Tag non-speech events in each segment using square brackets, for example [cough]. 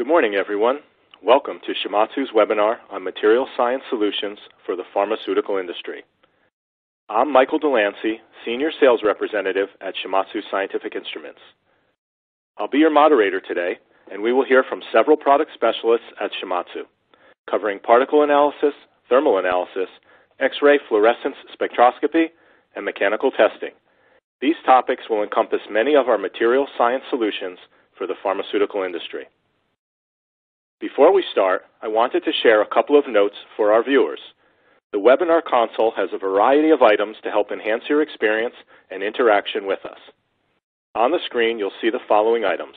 Good morning, everyone. Welcome to Shimadzu's webinar on Material Science Solutions for the Pharmaceutical Industry. I'm Michael Delancey, Senior Sales Representative at Shimadzu Scientific Instruments. I'll be your moderator today, and we will hear from several product specialists at Shimadzu, covering particle analysis, thermal analysis, X-ray fluorescence spectroscopy, and mechanical testing. These topics will encompass many of our material science solutions for the pharmaceutical industry. Before we start, I wanted to share a couple of notes for our viewers. The webinar console has a variety of items to help enhance your experience and interaction with us. On the screen, you'll see the following items.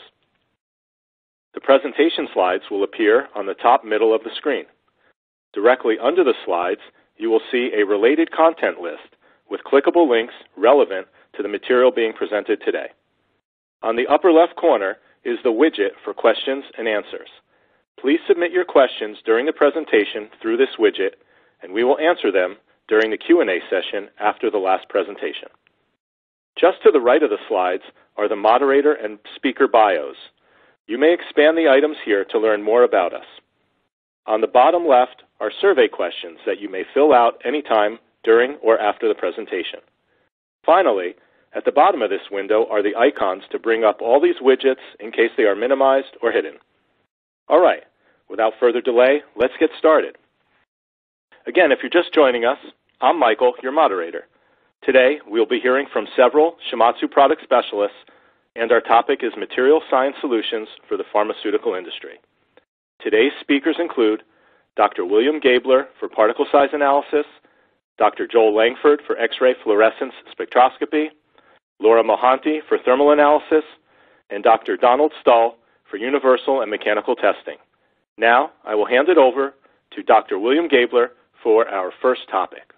The presentation slides will appear on the top middle of the screen. Directly under the slides, you will see a related content list with clickable links relevant to the material being presented today. On the upper left corner is the widget for questions and answers. Please submit your questions during the presentation through this widget, and we will answer them during the Q&A session after the last presentation. Just to the right of the slides are the moderator and speaker bios. You may expand the items here to learn more about us. On the bottom left are survey questions that you may fill out anytime during or after the presentation. Finally, at the bottom of this window are the icons to bring up all these widgets in case they are minimized or hidden. All right, without further delay, let's get started. Again, if you're just joining us, I'm Michael, your moderator. Today, we'll be hearing from several Shimadzu product specialists, and our topic is Material Science Solutions for the Pharmaceutical Industry. Today's speakers include Dr. William Gabler for particle size analysis, Dr. Joel Langford for X-ray fluorescence spectroscopy, Laura Mohanty for thermal analysis, and Dr. Donald Stahl for universal and mechanical testing. Now, I will hand it over to Dr. William Gabler for our first topic.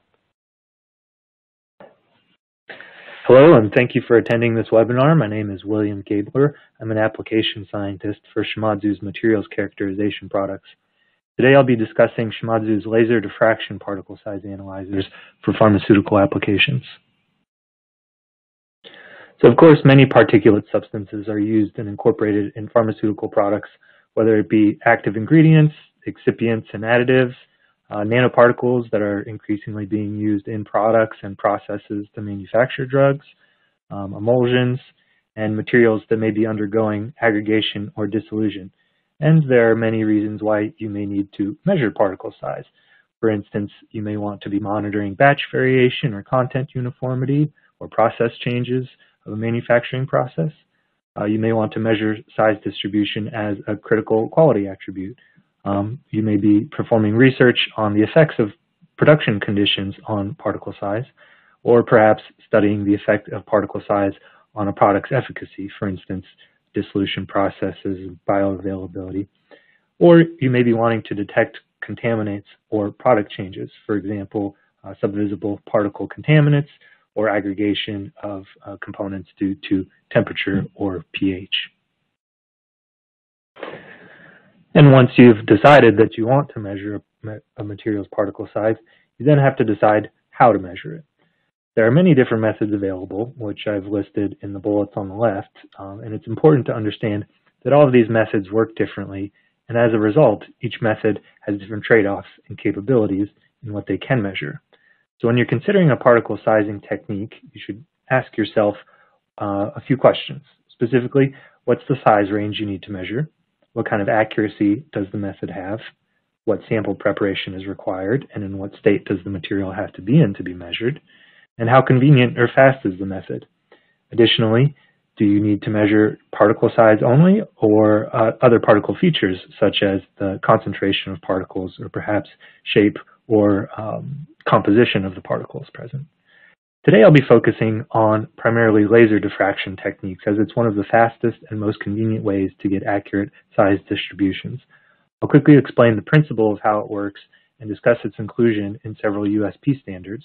Hello, and thank you for attending this webinar. My name is William Gabler. I'm an application scientist for Shimadzu's materials characterization products. Today I'll be discussing Shimadzu's laser diffraction particle size analyzers for pharmaceutical applications. So of course, many particulate substances are used and incorporated in pharmaceutical products, whether it be active ingredients, excipients, and additives, uh, nanoparticles that are increasingly being used in products and processes to manufacture drugs, um, emulsions, and materials that may be undergoing aggregation or dissolution. And there are many reasons why you may need to measure particle size. For instance, you may want to be monitoring batch variation or content uniformity or process changes of a manufacturing process. Uh, you may want to measure size distribution as a critical quality attribute. Um, you may be performing research on the effects of production conditions on particle size, or perhaps studying the effect of particle size on a product's efficacy, for instance, dissolution processes, bioavailability. Or you may be wanting to detect contaminants or product changes, for example, uh, subvisible particle contaminants or aggregation of uh, components due to temperature or pH. And once you've decided that you want to measure a material's particle size, you then have to decide how to measure it. There are many different methods available, which I've listed in the bullets on the left, um, and it's important to understand that all of these methods work differently, and as a result, each method has different trade-offs and capabilities in what they can measure. So when you're considering a particle sizing technique, you should ask yourself uh, a few questions. Specifically, what's the size range you need to measure? What kind of accuracy does the method have? What sample preparation is required? And in what state does the material have to be in to be measured? And how convenient or fast is the method? Additionally, do you need to measure particle size only or uh, other particle features such as the concentration of particles or perhaps shape or um, composition of the particles present? Today I'll be focusing on primarily laser diffraction techniques as it's one of the fastest and most convenient ways to get accurate size distributions. I'll quickly explain the principle of how it works and discuss its inclusion in several USP standards,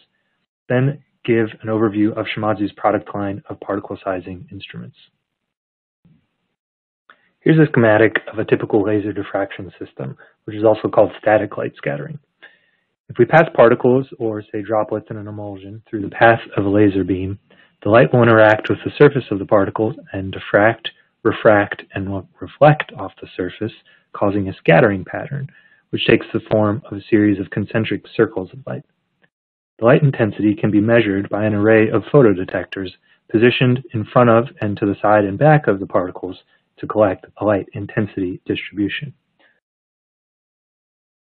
then give an overview of Shimadzu's product line of particle sizing instruments. Here's a schematic of a typical laser diffraction system, which is also called static light scattering. If we pass particles, or say droplets in an emulsion, through the path of a laser beam, the light will interact with the surface of the particles and diffract refract and reflect off the surface, causing a scattering pattern, which takes the form of a series of concentric circles of light. The light intensity can be measured by an array of photodetectors positioned in front of and to the side and back of the particles to collect a light intensity distribution.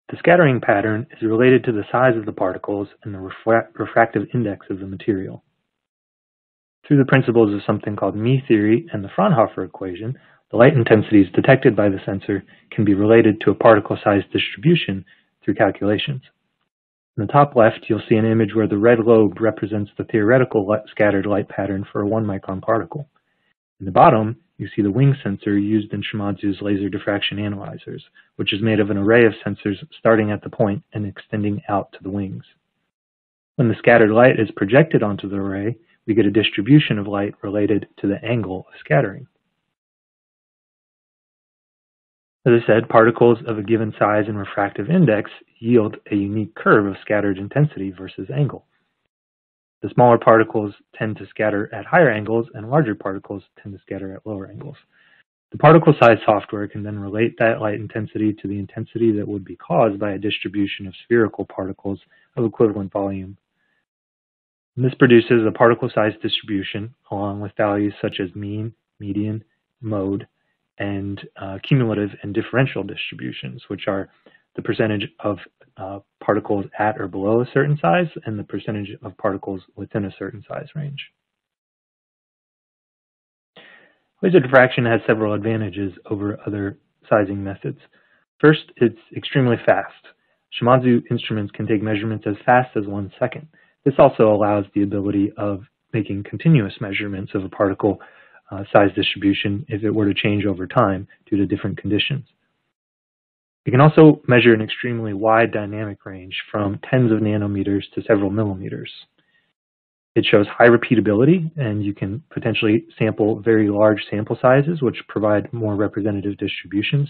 The scattering pattern is related to the size of the particles and the refractive index of the material. Through the principles of something called Mie theory and the Fraunhofer equation, the light intensities detected by the sensor can be related to a particle size distribution through calculations. In the top left, you'll see an image where the red lobe represents the theoretical light scattered light pattern for a 1 micron particle. In the bottom, you see the wing sensor used in Shimadzu's laser diffraction analyzers, which is made of an array of sensors starting at the point and extending out to the wings. When the scattered light is projected onto the array, we get a distribution of light related to the angle of scattering. As I said, particles of a given size and refractive index yield a unique curve of scattered intensity versus angle. The smaller particles tend to scatter at higher angles and larger particles tend to scatter at lower angles. The particle size software can then relate that light intensity to the intensity that would be caused by a distribution of spherical particles of equivalent volume and this produces a particle size distribution along with values such as mean, median, mode, and uh, cumulative and differential distributions, which are the percentage of uh, particles at or below a certain size and the percentage of particles within a certain size range. Laser diffraction has several advantages over other sizing methods. First, it's extremely fast. Shimadzu instruments can take measurements as fast as one second. This also allows the ability of making continuous measurements of a particle uh, size distribution if it were to change over time due to different conditions. It can also measure an extremely wide dynamic range from tens of nanometers to several millimeters. It shows high repeatability, and you can potentially sample very large sample sizes, which provide more representative distributions.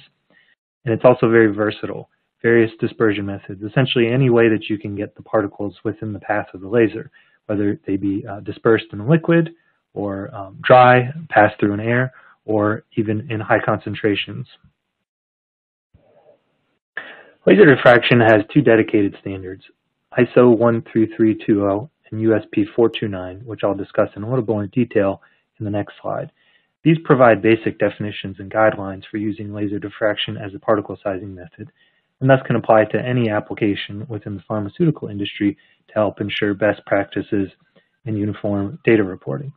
And it's also very versatile various dispersion methods, essentially any way that you can get the particles within the path of the laser, whether they be uh, dispersed in a liquid or um, dry, pass through an air, or even in high concentrations. Laser diffraction has two dedicated standards, ISO 13320 and USP 429, which I'll discuss in a little more detail in the next slide. These provide basic definitions and guidelines for using laser diffraction as a particle sizing method, and thus can apply to any application within the pharmaceutical industry to help ensure best practices and uniform data reporting.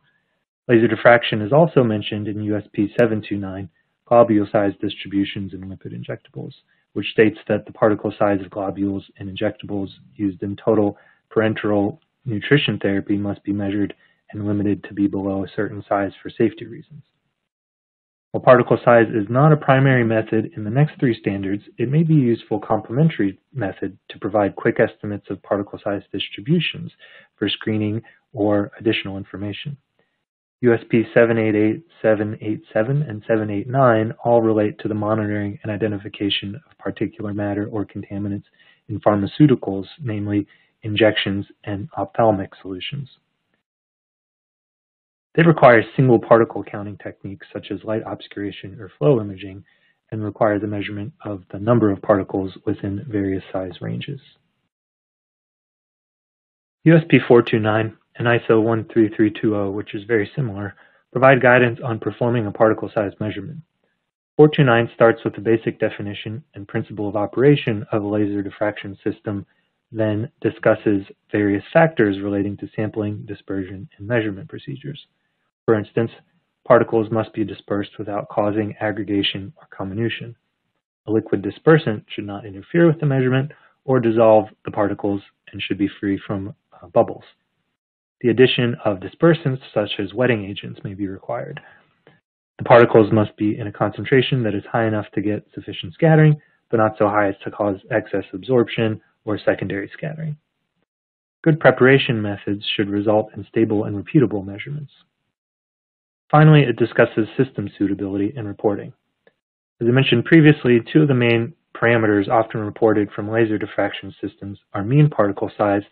Laser diffraction is also mentioned in USP 729, globule size distributions in lipid injectables, which states that the particle size of globules and injectables used in total parenteral nutrition therapy must be measured and limited to be below a certain size for safety reasons. While particle size is not a primary method in the next three standards, it may be a useful complementary method to provide quick estimates of particle size distributions for screening or additional information. USP 788, 787, and 789 all relate to the monitoring and identification of particulate matter or contaminants in pharmaceuticals, namely injections and ophthalmic solutions. They require single particle counting techniques such as light obscuration or flow imaging and require the measurement of the number of particles within various size ranges. USP 429 and ISO 13320, which is very similar, provide guidance on performing a particle size measurement. 429 starts with the basic definition and principle of operation of a laser diffraction system, then discusses various factors relating to sampling, dispersion, and measurement procedures. For instance, particles must be dispersed without causing aggregation or comminution. A liquid dispersant should not interfere with the measurement or dissolve the particles and should be free from uh, bubbles. The addition of dispersants such as wetting agents may be required. The particles must be in a concentration that is high enough to get sufficient scattering, but not so high as to cause excess absorption or secondary scattering. Good preparation methods should result in stable and repeatable measurements. Finally, it discusses system suitability and reporting. As I mentioned previously, two of the main parameters often reported from laser diffraction systems are mean particle size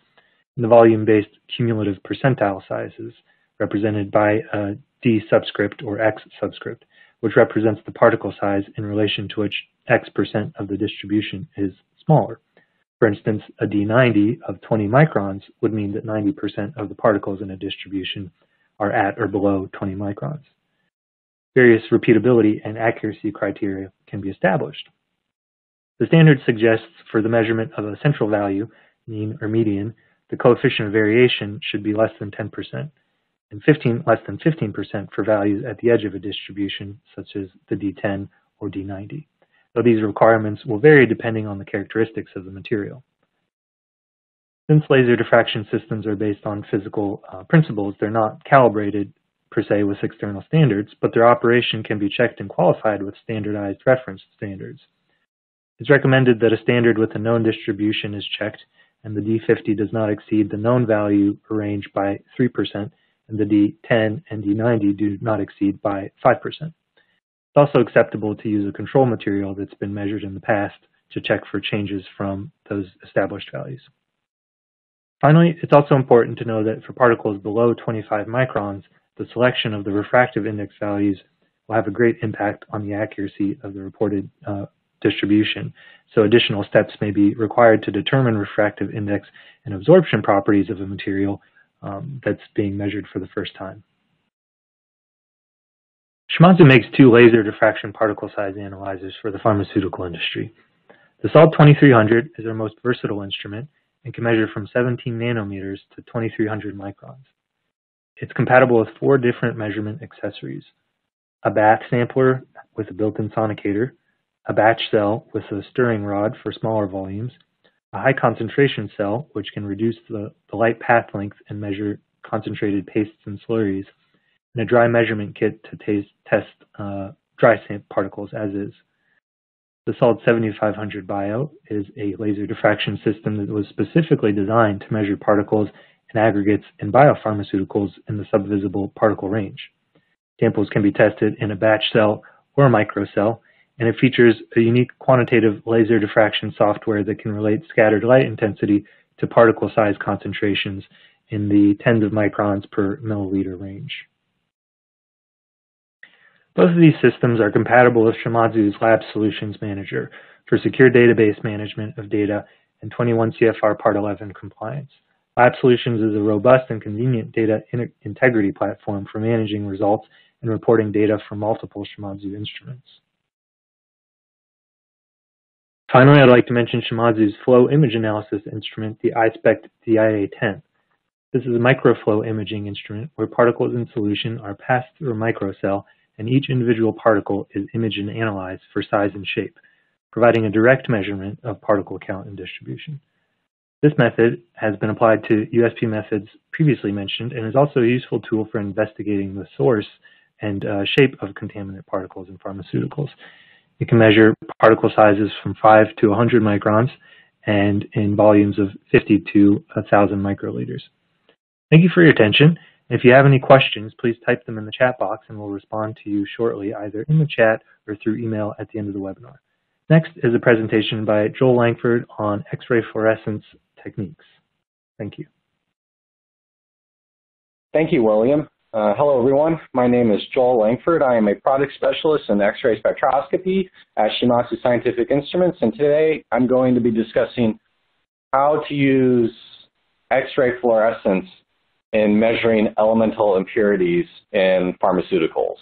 the volume-based cumulative percentile sizes, represented by a D subscript or X subscript, which represents the particle size in relation to which X percent of the distribution is smaller. For instance, a D90 of 20 microns would mean that 90% of the particles in a distribution are at or below 20 microns. Various repeatability and accuracy criteria can be established. The standard suggests for the measurement of a central value, mean or median, the coefficient of variation should be less than 10%, and 15, less than 15% for values at the edge of a distribution, such as the D10 or D90, though these requirements will vary depending on the characteristics of the material. Since laser diffraction systems are based on physical uh, principles, they're not calibrated per se with external standards, but their operation can be checked and qualified with standardized reference standards. It's recommended that a standard with a known distribution is checked and the D50 does not exceed the known value range by 3%, and the D10 and D90 do not exceed by 5%. It's also acceptable to use a control material that's been measured in the past to check for changes from those established values. Finally, it's also important to know that for particles below 25 microns, the selection of the refractive index values will have a great impact on the accuracy of the reported uh, distribution. So additional steps may be required to determine refractive index and absorption properties of a material um, that's being measured for the first time. Shimadzu makes two laser diffraction particle size analyzers for the pharmaceutical industry. The SALD 2300 is our most versatile instrument and can measure from 17 nanometers to 2300 microns. It's compatible with four different measurement accessories, a bath sampler with a built-in sonicator, a batch cell with a stirring rod for smaller volumes, a high concentration cell, which can reduce the, the light path length and measure concentrated pastes and slurries, and a dry measurement kit to test uh, dry particles as is. The SALD 7500 Bio is a laser diffraction system that was specifically designed to measure particles and aggregates in biopharmaceuticals in the subvisible particle range. Samples can be tested in a batch cell or a microcell, and it features a unique quantitative laser diffraction software that can relate scattered light intensity to particle size concentrations in the tens of microns per milliliter range. Both of these systems are compatible with Shimadzu's Lab Solutions Manager for secure database management of data and 21 CFR Part 11 compliance. Lab Solutions is a robust and convenient data integrity platform for managing results and reporting data from multiple Shimadzu instruments. Finally, I'd like to mention Shimadzu's flow image analysis instrument, the iSpect DIA-10. This is a microflow imaging instrument where particles in solution are passed through a microcell and each individual particle is imaged and analyzed for size and shape, providing a direct measurement of particle count and distribution. This method has been applied to USP methods previously mentioned and is also a useful tool for investigating the source and uh, shape of contaminant particles in pharmaceuticals. It can measure particle sizes from 5 to 100 microns and in volumes of 50 to 1,000 microliters. Thank you for your attention. If you have any questions, please type them in the chat box and we'll respond to you shortly either in the chat or through email at the end of the webinar. Next is a presentation by Joel Langford on X-ray fluorescence techniques. Thank you. Thank you, William. Uh, hello, everyone. My name is Joel Langford. I am a product specialist in X-ray spectroscopy at Shimadzu Scientific Instruments, and today I'm going to be discussing how to use X-ray fluorescence in measuring elemental impurities in pharmaceuticals.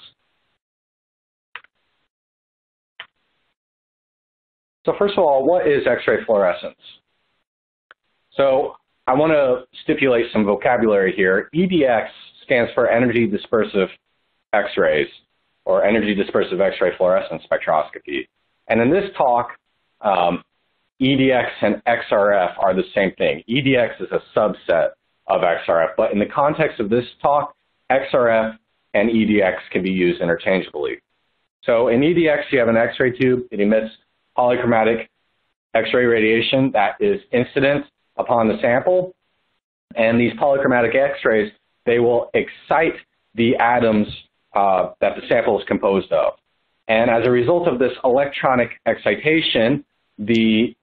So first of all, what is X-ray fluorescence? So I want to stipulate some vocabulary here. EDX stands for energy dispersive X-rays or energy dispersive X-ray fluorescence spectroscopy. And in this talk, um, EDX and XRF are the same thing. EDX is a subset of XRF, but in the context of this talk, XRF and EDX can be used interchangeably. So in EDX, you have an X-ray tube. It emits polychromatic X-ray radiation that is incident upon the sample. And these polychromatic X-rays they will excite the atoms uh, that the sample is composed of. And as a result of this electronic excitation, the,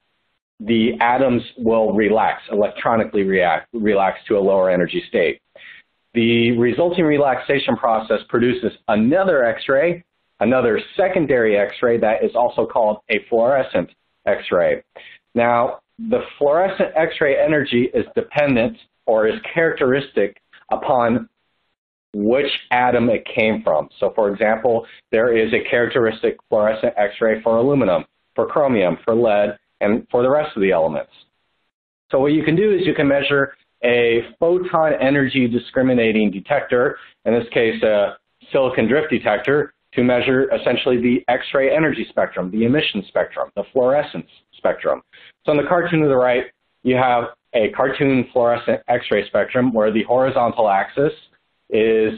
the atoms will relax, electronically react, relax to a lower energy state. The resulting relaxation process produces another X-ray, another secondary X-ray that is also called a fluorescent X-ray. Now, the fluorescent X-ray energy is dependent or is characteristic upon which atom it came from. So for example, there is a characteristic fluorescent X-ray for aluminum, for chromium, for lead, and for the rest of the elements. So what you can do is you can measure a photon energy discriminating detector, in this case a silicon drift detector, to measure essentially the X-ray energy spectrum, the emission spectrum, the fluorescence spectrum. So in the cartoon to the right, you have a cartoon fluorescent X-ray spectrum where the horizontal axis is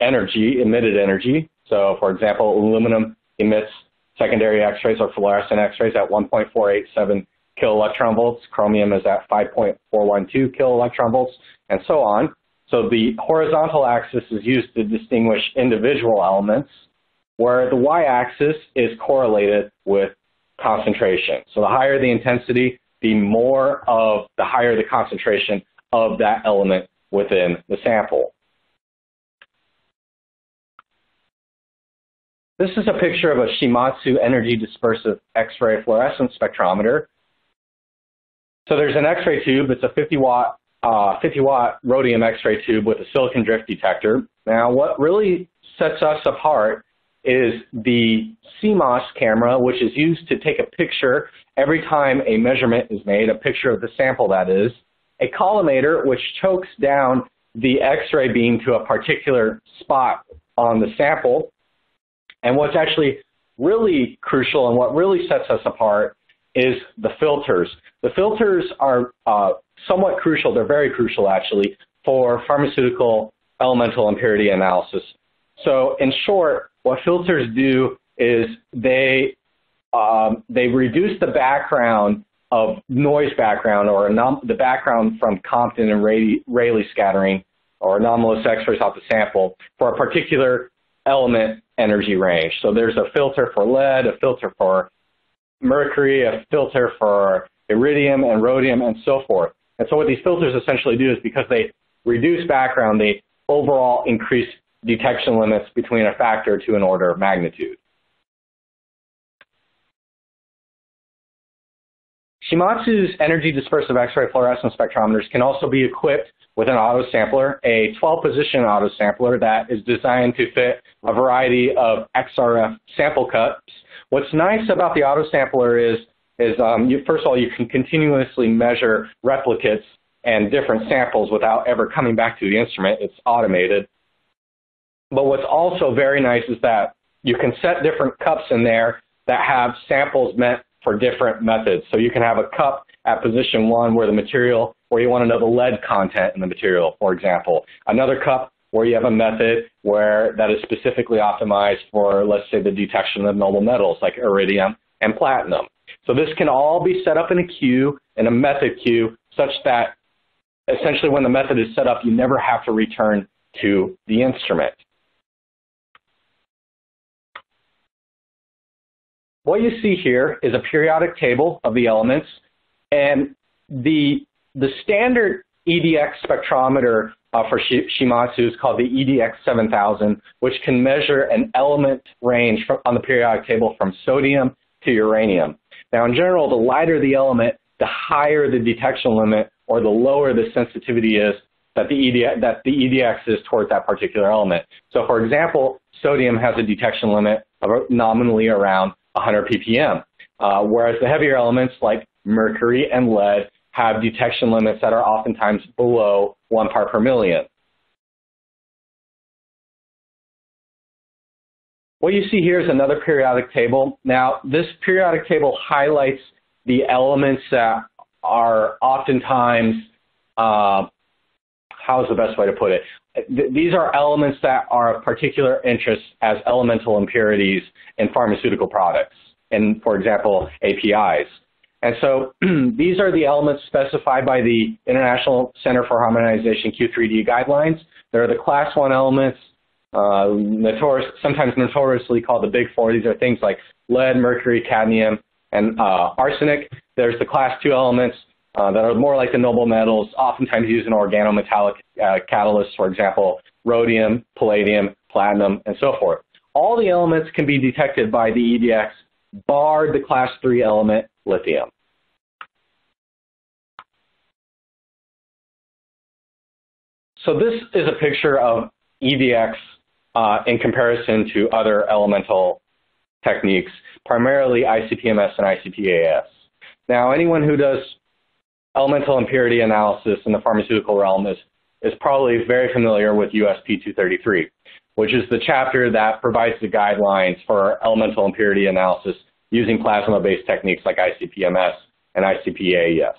energy, emitted energy. So for example, aluminum emits secondary X-rays or fluorescent X-rays at 1.487 kiloelectron volts. Chromium is at 5.412 kiloelectron volts, and so on. So the horizontal axis is used to distinguish individual elements, where the y-axis is correlated with concentration. So the higher the intensity, the more of the higher the concentration of that element within the sample. This is a picture of a Shimadzu energy dispersive X-ray fluorescence spectrometer. So there's an X-ray tube. It's a 50 watt, uh, 50 watt rhodium X-ray tube with a silicon drift detector. Now, what really sets us apart is the CMOS camera, which is used to take a picture every time a measurement is made, a picture of the sample that is, a collimator, which chokes down the X-ray beam to a particular spot on the sample, and what's actually really crucial and what really sets us apart is the filters. The filters are uh, somewhat crucial, they're very crucial actually, for pharmaceutical elemental impurity analysis. So in short, what filters do is they, um, they reduce the background of noise background or the background from Compton and Rayleigh scattering or anomalous X-rays off the sample for a particular element energy range. So there's a filter for lead, a filter for mercury, a filter for iridium and rhodium, and so forth. And so what these filters essentially do is because they reduce background, they overall increase detection limits between a factor to an order of magnitude. Shimadzu's energy dispersive X-ray fluorescence spectrometers can also be equipped with an auto sampler, a 12-position auto sampler that is designed to fit a variety of XRF sample cups. What's nice about the auto sampler is, is um, you, first of all, you can continuously measure replicates and different samples without ever coming back to the instrument. It's automated. But what's also very nice is that you can set different cups in there that have samples meant for different methods. So you can have a cup at position one where the material, where you want to know the lead content in the material, for example. Another cup where you have a method where that is specifically optimized for, let's say, the detection of noble metals like iridium and platinum. So this can all be set up in a queue, in a method queue, such that essentially when the method is set up, you never have to return to the instrument. What you see here is a periodic table of the elements, and the, the standard EDX spectrometer uh, for Shimadzu is called the EDX 7000, which can measure an element range from, on the periodic table from sodium to uranium. Now, in general, the lighter the element, the higher the detection limit, or the lower the sensitivity is that the, EDX, that the EDX is towards that particular element. So, for example, sodium has a detection limit of nominally around 100 ppm, uh, whereas the heavier elements like mercury and lead have detection limits that are oftentimes below one part per million. What you see here is another periodic table. Now, this periodic table highlights the elements that are oftentimes, uh, how is the best way to put it? These are elements that are of particular interest as elemental impurities in pharmaceutical products and, for example, APIs. And so [clears throat] these are the elements specified by the International Center for Harmonization Q3D guidelines. They're the class one elements, uh, notorious, sometimes notoriously called the big four. These are things like lead, mercury, cadmium, and uh, arsenic. There's the class two elements, uh, that are more like the noble metals, oftentimes used in organometallic uh, catalysts, for example, rhodium, palladium, platinum, and so forth. all the elements can be detected by the EDX, barred the class 3 element lithium. So this is a picture of EDX uh, in comparison to other elemental techniques, primarily ICP-MS and ICP-AES. Now, anyone who does elemental impurity analysis in the pharmaceutical realm is, is probably very familiar with USP 233, which is the chapter that provides the guidelines for elemental impurity analysis using plasma-based techniques like ICP-MS and ICP-AES.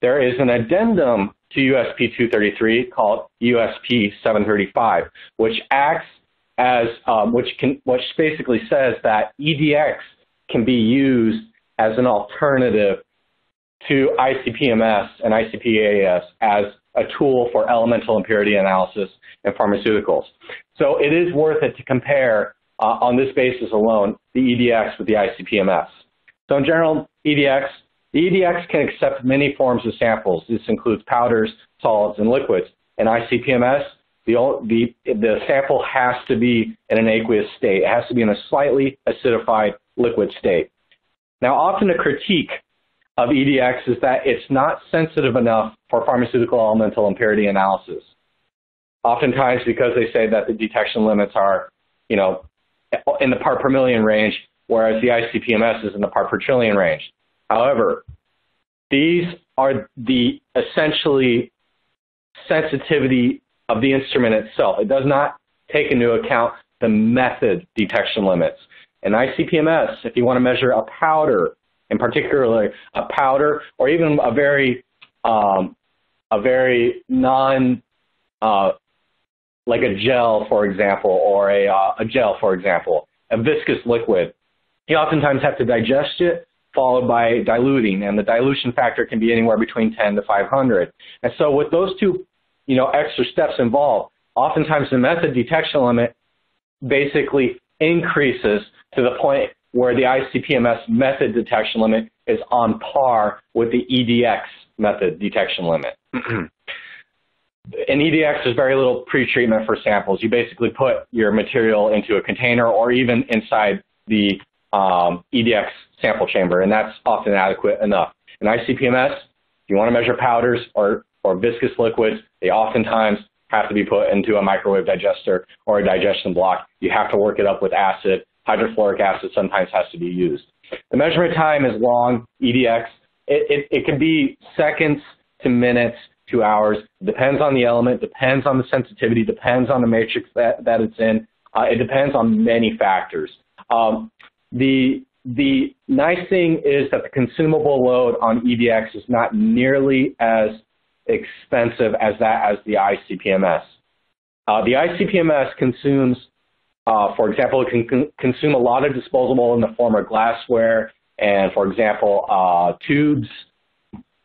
There is an addendum to USP 233 called USP 735, which acts as, um, which, can, which basically says that EDX can be used as an alternative to ICP-MS and ICP-AES as a tool for elemental impurity analysis in pharmaceuticals. So it is worth it to compare uh, on this basis alone the EDX with the ICP-MS. So in general, EDX, the EDX can accept many forms of samples. This includes powders, solids, and liquids. In ICP-MS, the, the, the sample has to be in an aqueous state. It has to be in a slightly acidified liquid state. Now, often a critique of EDX is that it's not sensitive enough for pharmaceutical elemental impurity analysis. Oftentimes because they say that the detection limits are, you know, in the part per million range, whereas the ICP-MS is in the part per trillion range. However, these are the essentially sensitivity of the instrument itself. It does not take into account the method detection limits. In ICP-MS, if you want to measure a powder, in particularly a powder, or even a very, um, a very non, uh, like a gel, for example, or a, uh, a gel, for example, a viscous liquid, you oftentimes have to digest it followed by diluting, and the dilution factor can be anywhere between 10 to 500. And so with those two you know, extra steps involved. Oftentimes the method detection limit basically increases to the point where the ICP-MS method detection limit is on par with the EDX method detection limit. In EDX, there's very little pre-treatment for samples. You basically put your material into a container or even inside the um, EDX sample chamber, and that's often adequate enough. In ICP-MS, if you want to measure powders or or viscous liquids, they oftentimes have to be put into a microwave digester or a digestion block. You have to work it up with acid. Hydrofluoric acid sometimes has to be used. The measurement time is long, EDX. It, it, it can be seconds to minutes to hours. Depends on the element, depends on the sensitivity, depends on the matrix that, that it's in. Uh, it depends on many factors. Um, the, the nice thing is that the consumable load on EDX is not nearly as expensive as that as the ICP-MS. Uh, the ICP-MS consumes, uh, for example, it can con consume a lot of disposable in the form of glassware and, for example, uh, tubes,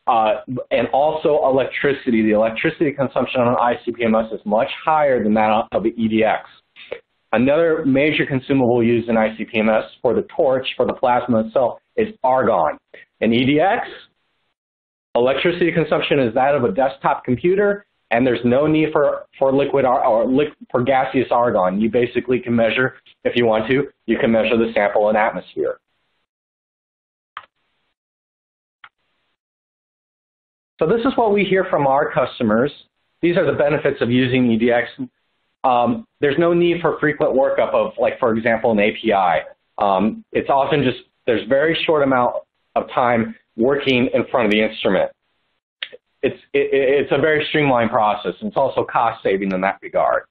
uh, and also electricity. The electricity consumption on ICP-MS is much higher than that of the EDX. Another major consumable used in ICP-MS for the torch, for the plasma itself, is argon. In EDX, Electricity consumption is that of a desktop computer, and there's no need for, for liquid or for gaseous argon. You basically can measure, if you want to, you can measure the sample in atmosphere. So this is what we hear from our customers. These are the benefits of using EDX. Um, there's no need for frequent workup of, like, for example, an API. Um, it's often just, there's very short amount of time working in front of the instrument. It's, it, it's a very streamlined process. And it's also cost saving in that regard,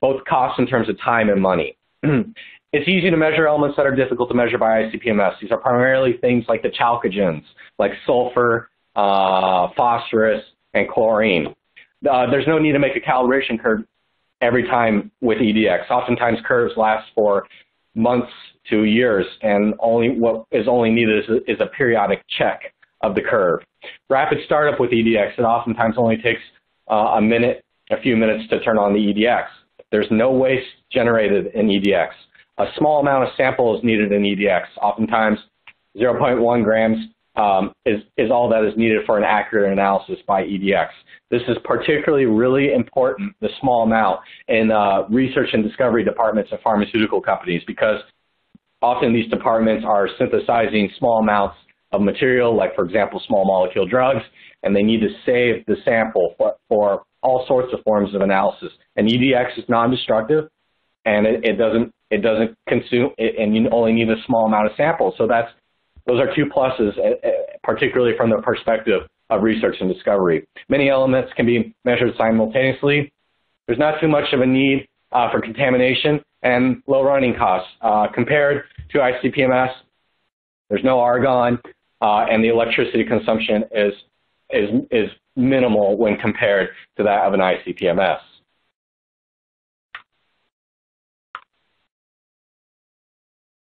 both costs in terms of time and money. [clears throat] it's easy to measure elements that are difficult to measure by ICP-MS. These are primarily things like the chalcogens, like sulfur, uh, phosphorus, and chlorine. Uh, there's no need to make a calibration curve every time with EDX. Oftentimes curves last for months to years, and only what is only needed is a, is a periodic check of the curve. Rapid startup with EDX, it oftentimes only takes uh, a minute, a few minutes to turn on the EDX. There's no waste generated in EDX. A small amount of sample is needed in EDX, oftentimes 0.1 grams um, is, is all that is needed for an accurate analysis by EDX. This is particularly really important, the small amount, in uh, research and discovery departments of pharmaceutical companies because often these departments are synthesizing small amounts of material, like, for example, small molecule drugs, and they need to save the sample for, for all sorts of forms of analysis. And EDX is non-destructive, and it, it, doesn't it doesn't consume, it, and you only need a small amount of samples. So that's those are two pluses, eh, eh, particularly from the perspective of research and discovery. Many elements can be measured simultaneously. There's not too much of a need uh, for contamination and low running costs. Uh, compared to ICP-MS, there's no argon, uh, and the electricity consumption is, is, is minimal when compared to that of an ICP-MS.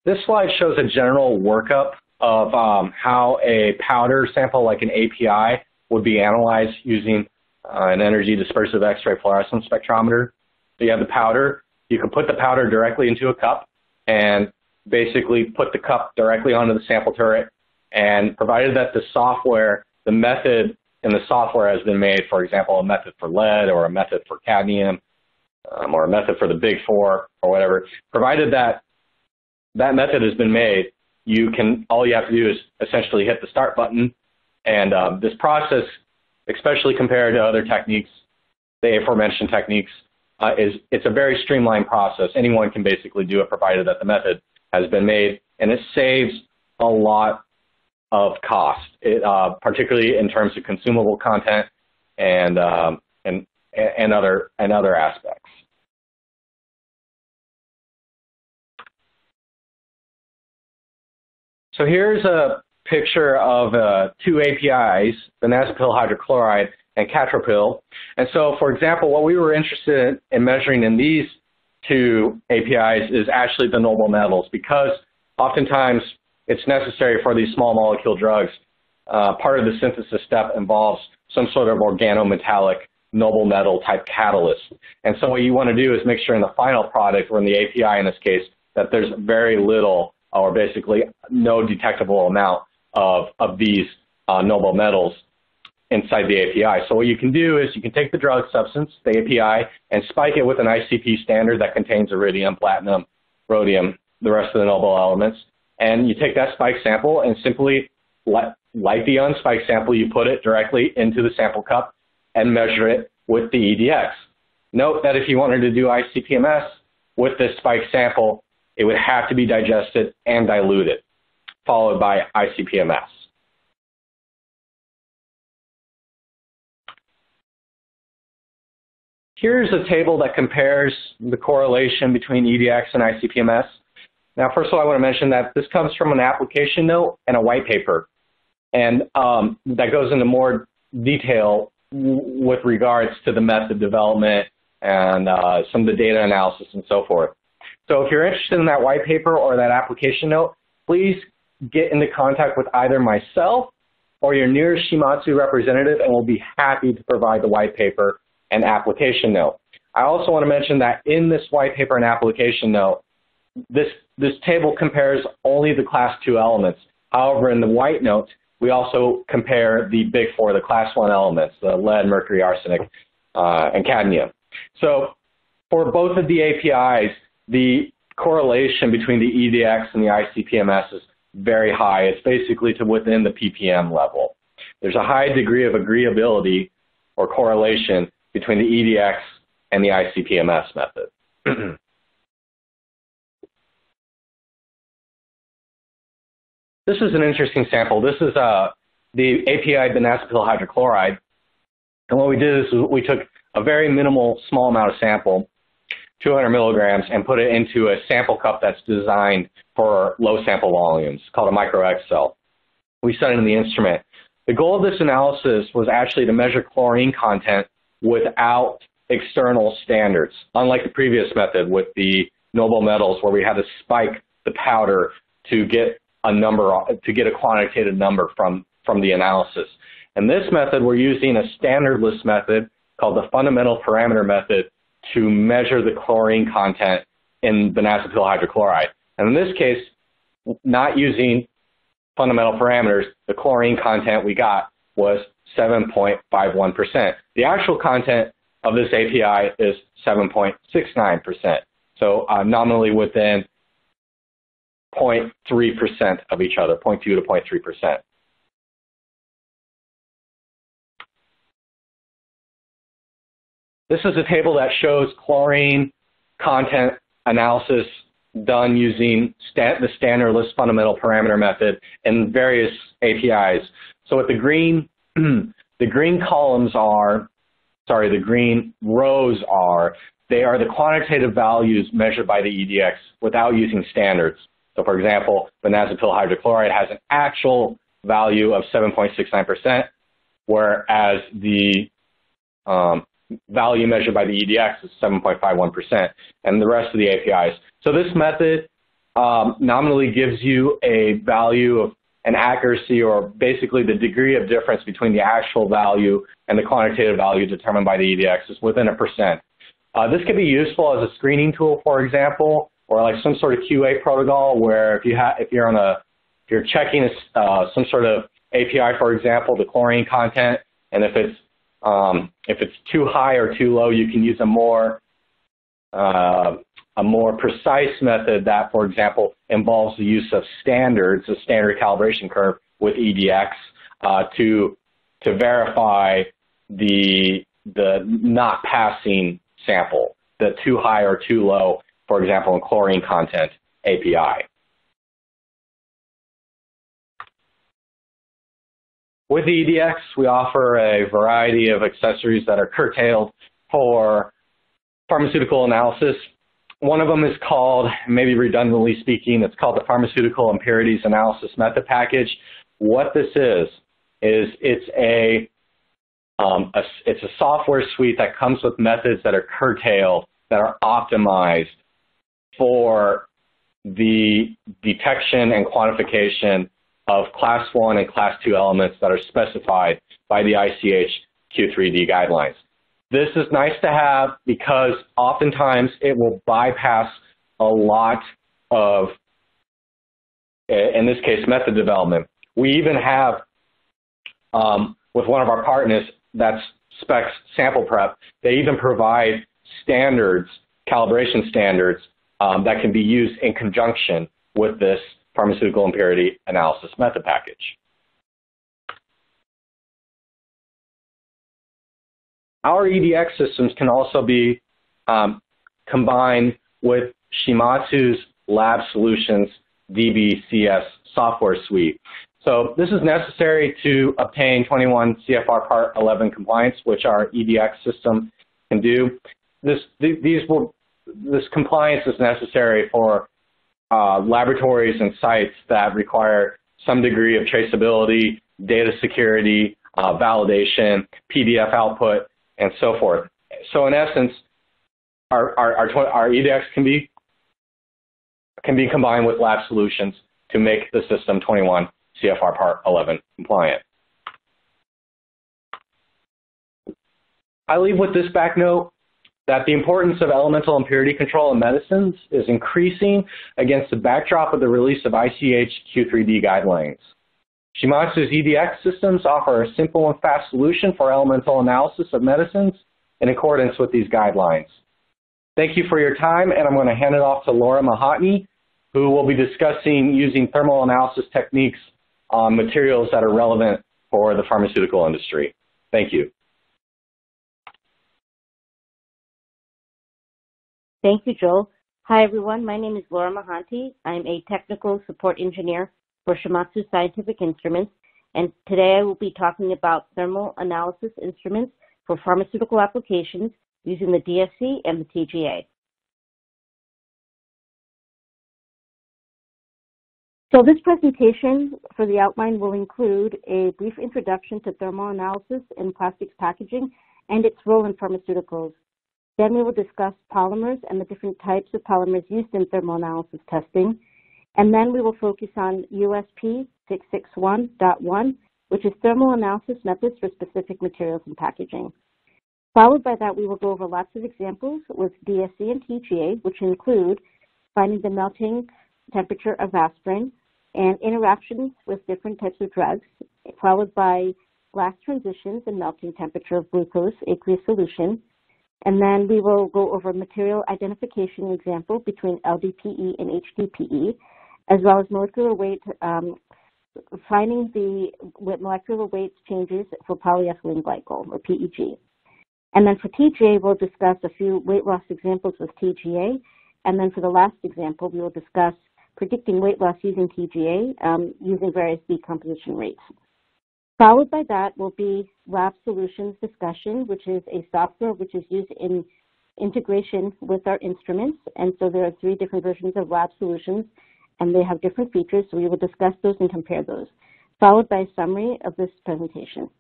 This slide shows a general workup of um, how a powder sample like an API would be analyzed using uh, an energy dispersive X-ray fluorescence spectrometer. So you have the powder. You can put the powder directly into a cup and basically put the cup directly onto the sample turret. And provided that the software, the method in the software has been made, for example, a method for lead or a method for cadmium um, or a method for the big four or whatever, provided that that method has been made, you can all you have to do is essentially hit the start button. And um, this process, especially compared to other techniques, the aforementioned techniques, uh, is it's a very streamlined process. Anyone can basically do it, provided that the method has been made, and it saves a lot of cost, it, uh, particularly in terms of consumable content and um, and and other and other aspects. So here's a picture of uh, two APIs, diazepyl hydrochloride and Captopril. And so, for example, what we were interested in measuring in these two APIs is actually the noble metals because oftentimes it's necessary for these small molecule drugs. Uh, part of the synthesis step involves some sort of organometallic noble metal type catalyst. And so what you want to do is make sure in the final product, or in the API in this case, that there's very little or basically no detectable amount of, of these uh, noble metals inside the API. So what you can do is you can take the drug substance, the API, and spike it with an ICP standard that contains iridium, platinum, rhodium, the rest of the noble elements. And you take that spike sample and simply, let, like the unspiked sample, you put it directly into the sample cup and measure it with the EDX. Note that if you wanted to do ICP-MS with this spike sample, it would have to be digested and diluted, followed by ICP-MS. Here's a table that compares the correlation between EDX and ICP-MS. Now, first of all, I want to mention that this comes from an application note and a white paper, and um, that goes into more detail with regards to the method development and uh, some of the data analysis and so forth. So if you're interested in that white paper or that application note, please get into contact with either myself or your nearest Shimadzu representative, and we'll be happy to provide the white paper and application note. I also want to mention that in this white paper and application note, this, this table compares only the class two elements. However, in the white note, we also compare the big four, the class one elements, the lead, mercury, arsenic, uh, and cadmium. So for both of the APIs, the correlation between the EDX and the ICP-MS is very high. It's basically to within the ppm level. There's a high degree of agreeability or correlation between the EDX and the ICP-MS method. [clears throat] this is an interesting sample. This is uh, the API dinacetyl hydrochloride. And what we did is we took a very minimal small amount of sample 200 milligrams and put it into a sample cup that's designed for low sample volumes called a micro X cell. We set it in the instrument. The goal of this analysis was actually to measure chlorine content without external standards, unlike the previous method with the noble metals where we had to spike the powder to get a number, to get a quantitative number from, from the analysis. In this method, we're using a standardless method called the fundamental parameter method to measure the chlorine content in the dinacetyl hydrochloride. And in this case, not using fundamental parameters, the chlorine content we got was 7.51%. The actual content of this API is 7.69%. So uh, nominally within 0.3% of each other, 0.2 to 0.3%. This is a table that shows chlorine content analysis done using the standardless fundamental parameter method and various APIs. So what the green, [clears throat] the green columns are, sorry, the green rows are, they are the quantitative values measured by the EDX without using standards. So for example, benazepril hydrochloride has an actual value of 7.69%, whereas the um, value measured by the EDX is 7.51%, and the rest of the APIs. So this method um, nominally gives you a value of an accuracy or basically the degree of difference between the actual value and the quantitative value determined by the EDX is within a percent. Uh, this can be useful as a screening tool, for example, or like some sort of QA protocol where if you have if you're on a if you're checking uh, some sort of API, for example, the chlorine content, and if it's um, if it's too high or too low, you can use a more uh, a more precise method that, for example, involves the use of standards, a standard calibration curve with EDX uh, to to verify the the not passing sample, the too high or too low, for example, in chlorine content API. With the EDX, we offer a variety of accessories that are curtailed for pharmaceutical analysis. One of them is called, maybe redundantly speaking, it's called the Pharmaceutical Impurities Analysis Method Package. What this is, is it's a, um, a, it's a software suite that comes with methods that are curtailed, that are optimized for the detection and quantification of class 1 and class 2 elements that are specified by the ICH Q3D guidelines. This is nice to have because oftentimes it will bypass a lot of, in this case, method development. We even have, um, with one of our partners that's SPEX sample prep, they even provide standards, calibration standards um, that can be used in conjunction with this pharmaceutical impurity analysis method package. Our EDX systems can also be um, combined with Shimadzu's Lab Solutions DBCS software suite. So this is necessary to obtain 21 CFR Part 11 compliance, which our EDX system can do. This, these will, this compliance is necessary for uh, laboratories and sites that require some degree of traceability, data security, uh, validation, PDF output, and so forth. So in essence, our, our, our, our EDX can be, can be combined with lab solutions to make the system 21 CFR Part 11 compliant. I leave with this back note that the importance of elemental impurity control in medicines is increasing against the backdrop of the release of ICH Q3D guidelines. Shimadzu's EDX systems offer a simple and fast solution for elemental analysis of medicines in accordance with these guidelines. Thank you for your time, and I'm going to hand it off to Laura Mahanti, who will be discussing using thermal analysis techniques on materials that are relevant for the pharmaceutical industry. Thank you. Thank you, Joel. Hi, everyone. My name is Laura Mahanti. I'm a technical support engineer for Shimadzu Scientific Instruments, and today I will be talking about thermal analysis instruments for pharmaceutical applications using the DSC and the TGA. So this presentation for the outline will include a brief introduction to thermal analysis in plastics packaging and its role in pharmaceuticals. Then we will discuss polymers and the different types of polymers used in thermal analysis testing. And then we will focus on USP 661.1, which is thermal analysis methods for specific materials and packaging. Followed by that, we will go over lots of examples with DSC and TGA, which include finding the melting temperature of aspirin, and interactions with different types of drugs, followed by glass transitions and melting temperature of glucose aqueous solution. And then we will go over material identification example between LDPE and HDPE, as well as molecular weight, um, finding the molecular weight changes for polyethylene glycol, or PEG. And then for TGA, we'll discuss a few weight loss examples with TGA. And then for the last example, we will discuss predicting weight loss using TGA um, using various decomposition rates. Followed by that will be Lab Solutions discussion, which is a software which is used in integration with our instruments. And so there are three different versions of Lab Solutions, and they have different features. So we will discuss those and compare those, followed by a summary of this presentation.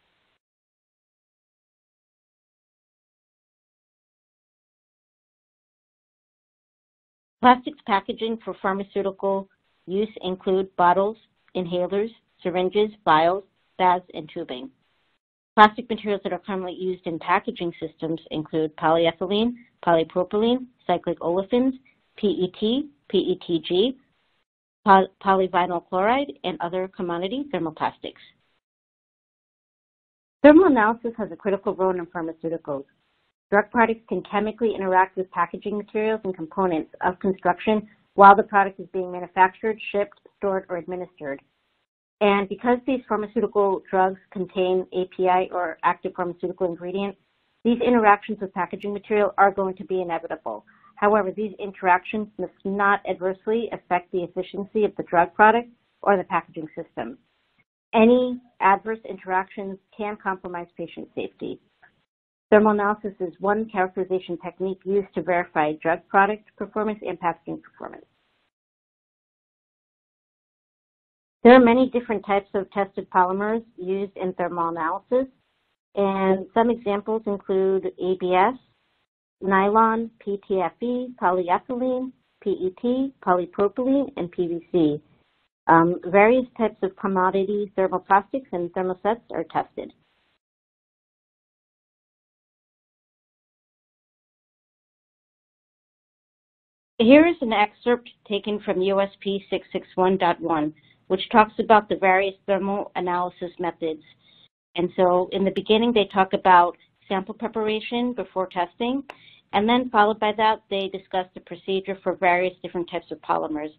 Plastics packaging for pharmaceutical use include bottles, inhalers, syringes, vials, and tubing. Plastic materials that are commonly used in packaging systems include polyethylene, polypropylene, cyclic olefins, PET, PETG, polyvinyl chloride, and other commodity thermoplastics. Thermal analysis has a critical role in pharmaceuticals. Drug products can chemically interact with packaging materials and components of construction while the product is being manufactured, shipped, stored, or administered. And because these pharmaceutical drugs contain API or active pharmaceutical ingredients, these interactions with packaging material are going to be inevitable. However, these interactions must not adversely affect the efficiency of the drug product or the packaging system. Any adverse interactions can compromise patient safety. Thermal analysis is one characterization technique used to verify drug product performance and packaging performance. There are many different types of tested polymers used in thermal analysis, and some examples include ABS, nylon, PTFE, polyethylene, PET, polypropylene, and PVC. Um, various types of commodity thermoplastics and thermosets are tested. Here is an excerpt taken from USP 661.1, which talks about the various thermal analysis methods. And so in the beginning, they talk about sample preparation before testing, and then followed by that, they discuss the procedure for various different types of polymers.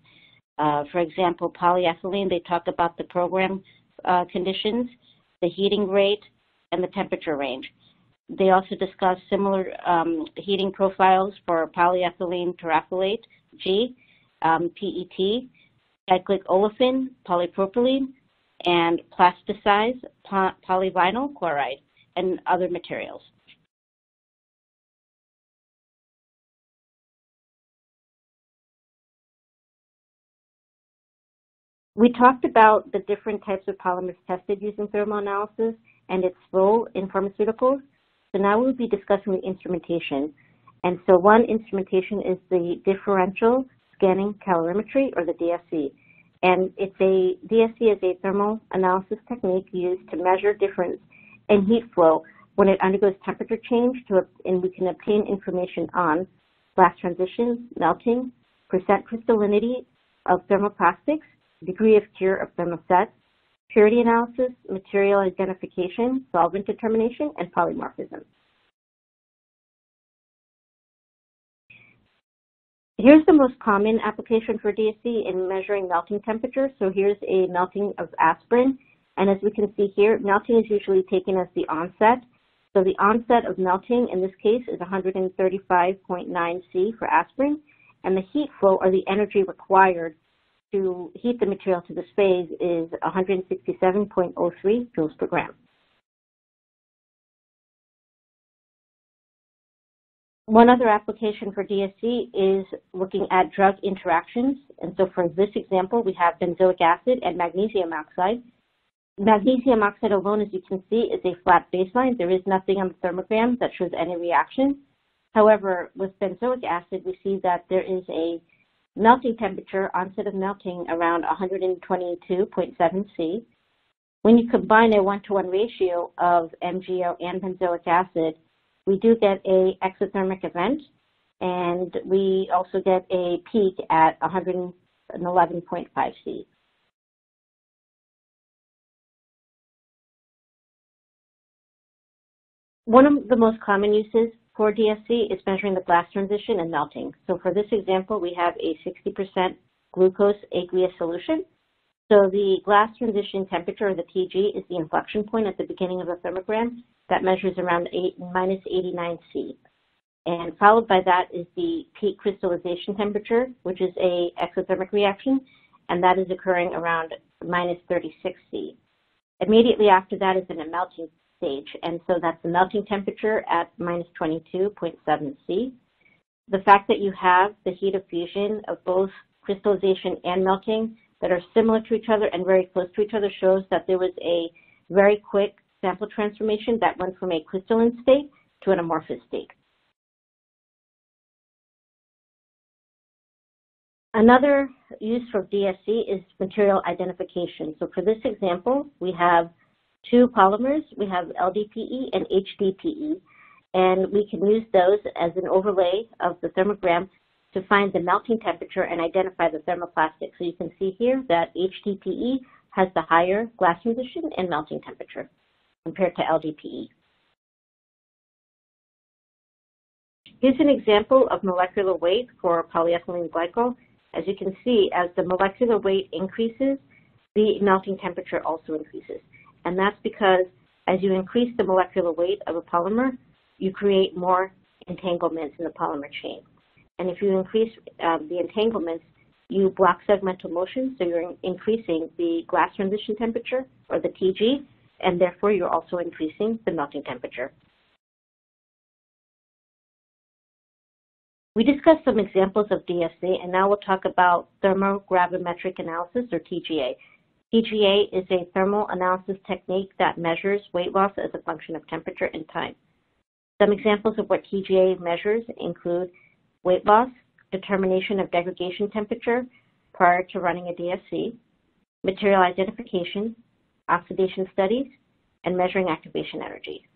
Uh, for example, polyethylene, they talk about the program uh, conditions, the heating rate, and the temperature range. They also discuss similar um, heating profiles for polyethylene terephthalate, G, um, PET, cyclic olefin, polypropylene, and plasticized polyvinyl chloride, and other materials. We talked about the different types of polymers tested using thermal analysis and its role in pharmaceuticals. So now we'll be discussing the instrumentation. And so one instrumentation is the differential scanning calorimetry or the DSC. And it's a DSC is a thermal analysis technique used to measure difference in heat flow when it undergoes temperature change to, and we can obtain information on glass transitions, melting, percent crystallinity of thermoplastics, degree of cure of thermosets, purity analysis, material identification, solvent determination, and polymorphism. Here's the most common application for DSC in measuring melting temperature. So here's a melting of aspirin. And as we can see here, melting is usually taken as the onset. So the onset of melting in this case is 135.9 C for aspirin. And the heat flow or the energy required to heat the material to this phase is 167.03 joules per gram. One other application for DSC is looking at drug interactions. And so for this example, we have benzoic acid and magnesium oxide. Magnesium oxide alone, as you can see, is a flat baseline. There is nothing on the thermogram that shows any reaction. However, with benzoic acid, we see that there is a melting temperature, onset of melting around 122.7 C. When you combine a one-to-one ratio of MgO and benzoic acid, we do get a exothermic event, and we also get a peak at 111.5 C. One of the most common uses for DSC is measuring the glass transition and melting. So for this example, we have a 60% glucose aqueous solution, so the glass transition temperature, or the TG, is the inflection point at the beginning of the thermogram that measures around eight, minus 89 C. And followed by that is the peak crystallization temperature, which is a exothermic reaction, and that is occurring around minus 36 C. Immediately after that is in a melting stage, and so that's the melting temperature at minus 22.7 C. The fact that you have the heat of fusion of both crystallization and melting that are similar to each other and very close to each other shows that there was a very quick sample transformation that went from a crystalline state to an amorphous state. Another use for DSC is material identification. So for this example, we have two polymers. We have LDPE and HDPE, and we can use those as an overlay of the thermogram to find the melting temperature and identify the thermoplastic. So you can see here that HDPE has the higher glass transition and melting temperature compared to LDPE. Here's an example of molecular weight for polyethylene glycol. As you can see, as the molecular weight increases, the melting temperature also increases. And that's because as you increase the molecular weight of a polymer, you create more entanglements in the polymer chain. And if you increase um, the entanglements, you block segmental motion, so you're increasing the glass transition temperature, or the TG, and therefore you're also increasing the melting temperature. We discussed some examples of DSC, and now we'll talk about thermogravimetric analysis, or TGA. TGA is a thermal analysis technique that measures weight loss as a function of temperature and time. Some examples of what TGA measures include weight loss, determination of degradation temperature prior to running a DSC, material identification, oxidation studies, and measuring activation energy.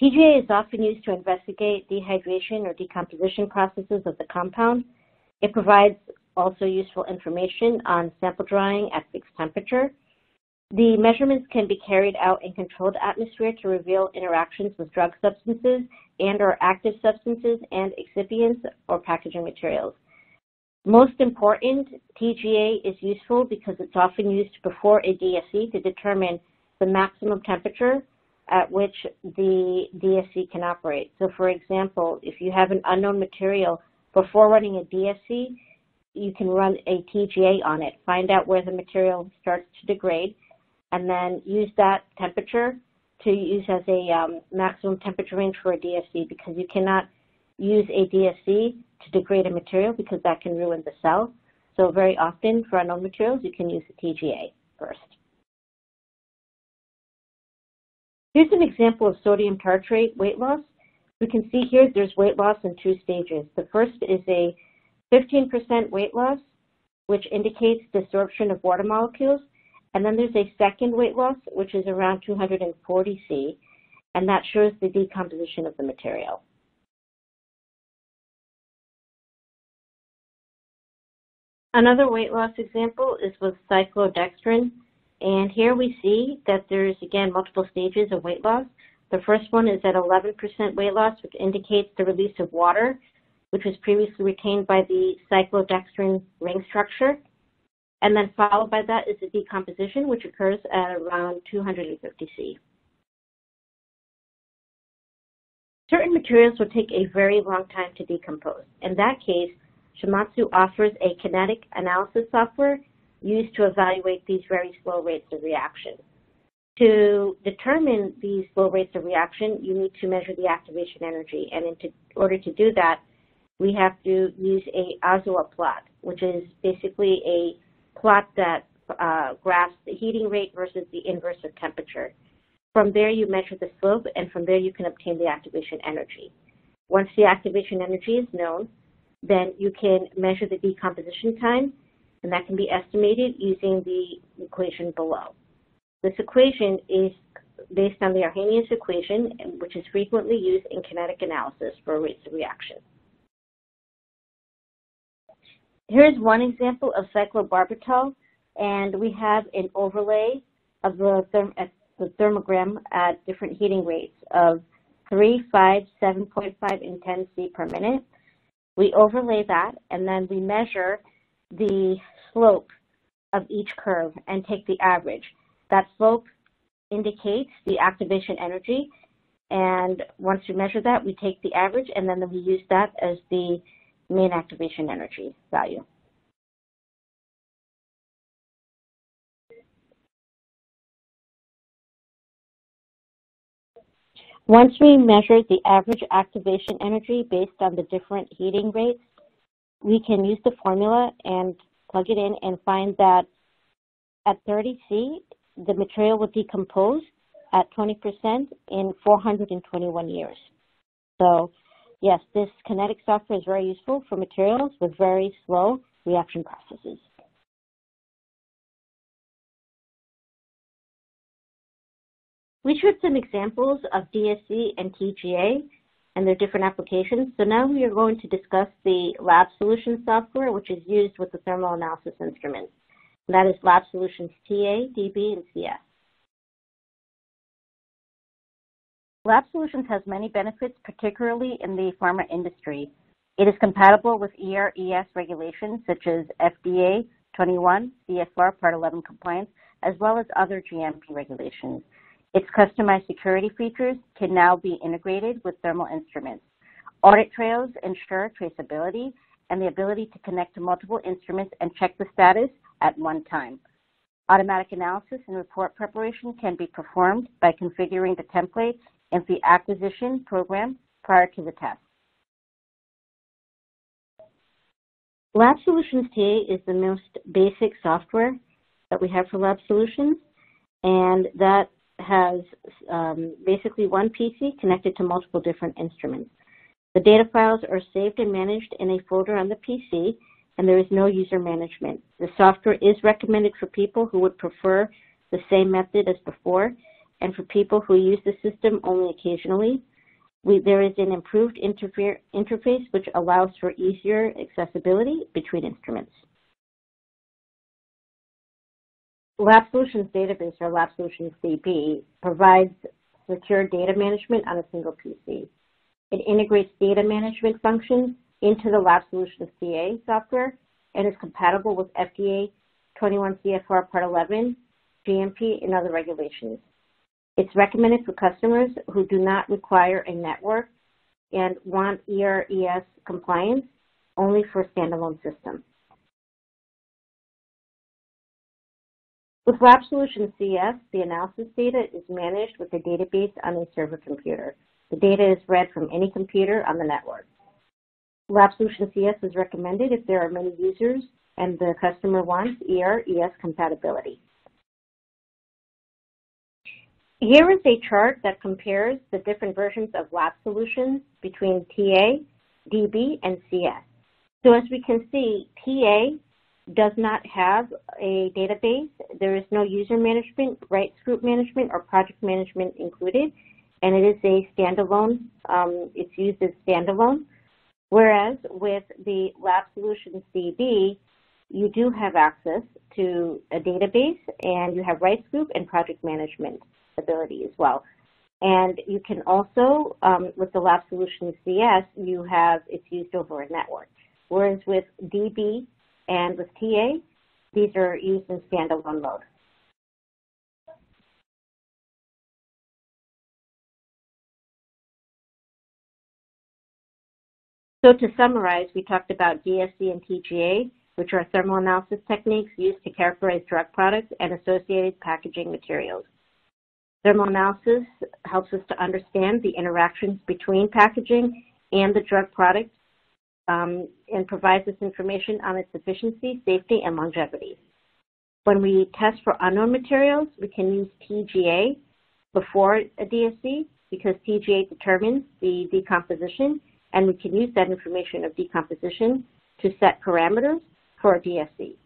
TGA is often used to investigate dehydration or decomposition processes of the compound. It provides also useful information on sample drying at fixed temperature. The measurements can be carried out in controlled atmosphere to reveal interactions with drug substances and or active substances and excipients or packaging materials. Most important, TGA is useful because it's often used before a DSC to determine the maximum temperature at which the DSC can operate. So for example, if you have an unknown material before running a DSC, you can run a TGA on it, find out where the material starts to degrade, and then use that temperature to use as a um, maximum temperature range for a DSC because you cannot use a DSC to degrade a material because that can ruin the cell. So very often for unknown materials, you can use a TGA first. Here's an example of sodium tartrate weight loss. We can see here there's weight loss in two stages. The first is a 15% weight loss, which indicates desorption of water molecules. And then there's a second weight loss, which is around 240 C, and that shows the decomposition of the material. Another weight loss example is with cyclodextrin. And here we see that there's, again, multiple stages of weight loss. The first one is at 11% weight loss, which indicates the release of water which was previously retained by the cyclodextrin ring structure. And then followed by that is the decomposition, which occurs at around 250 C. Certain materials will take a very long time to decompose. In that case, Shimadzu offers a kinetic analysis software used to evaluate these very slow rates of reaction. To determine these slow rates of reaction, you need to measure the activation energy. And in order to do that, we have to use a Ozawa plot, which is basically a plot that uh, graphs the heating rate versus the inverse of temperature. From there, you measure the slope, and from there, you can obtain the activation energy. Once the activation energy is known, then you can measure the decomposition time, and that can be estimated using the equation below. This equation is based on the Arrhenius equation, which is frequently used in kinetic analysis for rates of reaction. Here's one example of cyclobarbital, and we have an overlay of the, therm the thermogram at different heating rates of 3, 5, 7.5, and 10 C per minute. We overlay that, and then we measure the slope of each curve and take the average. That slope indicates the activation energy, and once we measure that, we take the average, and then we use that as the main activation energy value. Once we measure the average activation energy based on the different heating rates, we can use the formula and plug it in and find that at 30 C, the material will decompose at 20% in 421 years. So yes, this kinetic software is very useful for materials with very slow reaction processes. We showed some examples of DSC and TGA and their different applications. So now we are going to discuss the Lab Solutions software, which is used with the thermal analysis instruments. And that is Lab Solutions TA, DB, and CS. Lab Solutions has many benefits, particularly in the pharma industry. It is compatible with ER/ES regulations such as FDA 21, CFR Part 11 compliance, as well as other GMP regulations. Its customized security features can now be integrated with thermal instruments. Audit trails ensure traceability and the ability to connect to multiple instruments and check the status at one time. Automatic analysis and report preparation can be performed by configuring the template in the acquisition program prior to the test. Lab Solutions TA is the most basic software that we have for Lab Solutions, and that has um, basically one PC connected to multiple different instruments. The data files are saved and managed in a folder on the PC, and there is no user management. The software is recommended for people who would prefer the same method as before, and for people who use the system only occasionally. We, there is an improved interface which allows for easier accessibility between instruments. Lab Solutions Database, or Lab Solutions DB, provides secure data management on a single PC. It integrates data management functions into the Lab Solutions TA software and is compatible with FDA 21 CFR Part 11, GMP, and other regulations. It's recommended for customers who do not require a network and want ER/ES compliance only for standalone systems. With Lab Solutions CS, the analysis data is managed with a database on a server computer. The data is read from any computer on the network. Lab Solutions CS is recommended if there are many users and the customer wants ER-ES compatibility. Here is a chart that compares the different versions of Lab Solutions between TA, DB, and CS. So as we can see, TA does not have a database. There is no user management, rights group management, or project management included, and it is a standalone. Um, it's used as standalone. Whereas with the Lab Solutions DB, you do have access to a database, and you have rights group and project management as well. And you can also, um, with the Lab Solutions CS, you have it's used over a network. Whereas with DB and with TA, these are used in standalone mode. So to summarize, we talked about DSC and TGA, which are thermal analysis techniques used to characterize drug products and associated packaging materials. Thermal analysis helps us to understand the interactions between packaging and the drug product um, and provides us information on its efficiency, safety, and longevity. When we test for unknown materials, we can use TGA before a DSC because TGA determines the decomposition, and we can use that information of decomposition to set parameters for a DSC.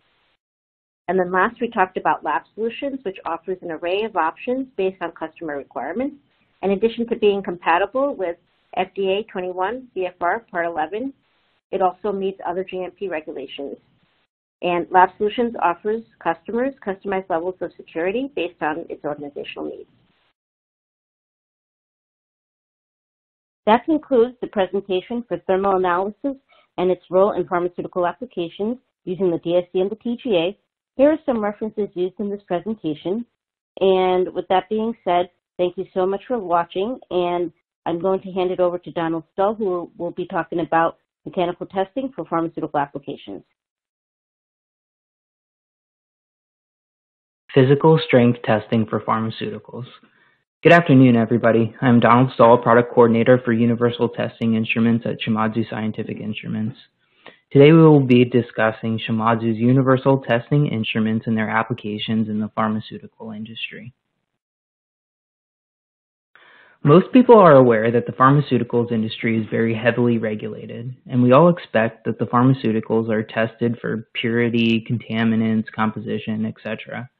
And then last, we talked about Lab Solutions, which offers an array of options based on customer requirements. In addition to being compatible with FDA 21 CFR Part 11 it also meets other GMP regulations. And Lab Solutions offers customers customized levels of security based on its organizational needs. That concludes the presentation for thermal analysis and its role in pharmaceutical applications using the DSC and the TGA. Here are some references used in this presentation. And with that being said, thank you so much for watching. And I'm going to hand it over to Donald Stull, who will be talking about mechanical testing for pharmaceutical applications. Physical strength testing for pharmaceuticals. Good afternoon, everybody. I'm Donald Stull, Product Coordinator for Universal Testing Instruments at Shimadzu Scientific Instruments. Today we will be discussing Shimadzu's universal testing instruments and their applications in the pharmaceutical industry. Most people are aware that the pharmaceuticals industry is very heavily regulated, and we all expect that the pharmaceuticals are tested for purity, contaminants, composition, etc.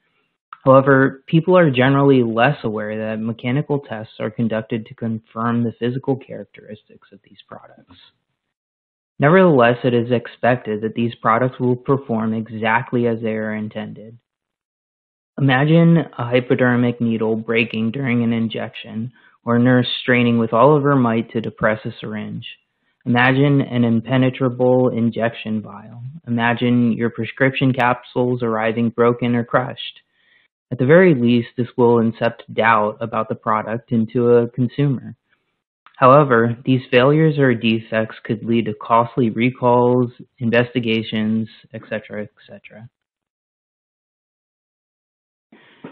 However, people are generally less aware that mechanical tests are conducted to confirm the physical characteristics of these products. Nevertheless, it is expected that these products will perform exactly as they are intended. Imagine a hypodermic needle breaking during an injection, or a nurse straining with all of her might to depress a syringe. Imagine an impenetrable injection vial. Imagine your prescription capsules arriving broken or crushed. At the very least, this will incept doubt about the product into a consumer. However, these failures or defects could lead to costly recalls, investigations, etc., etc.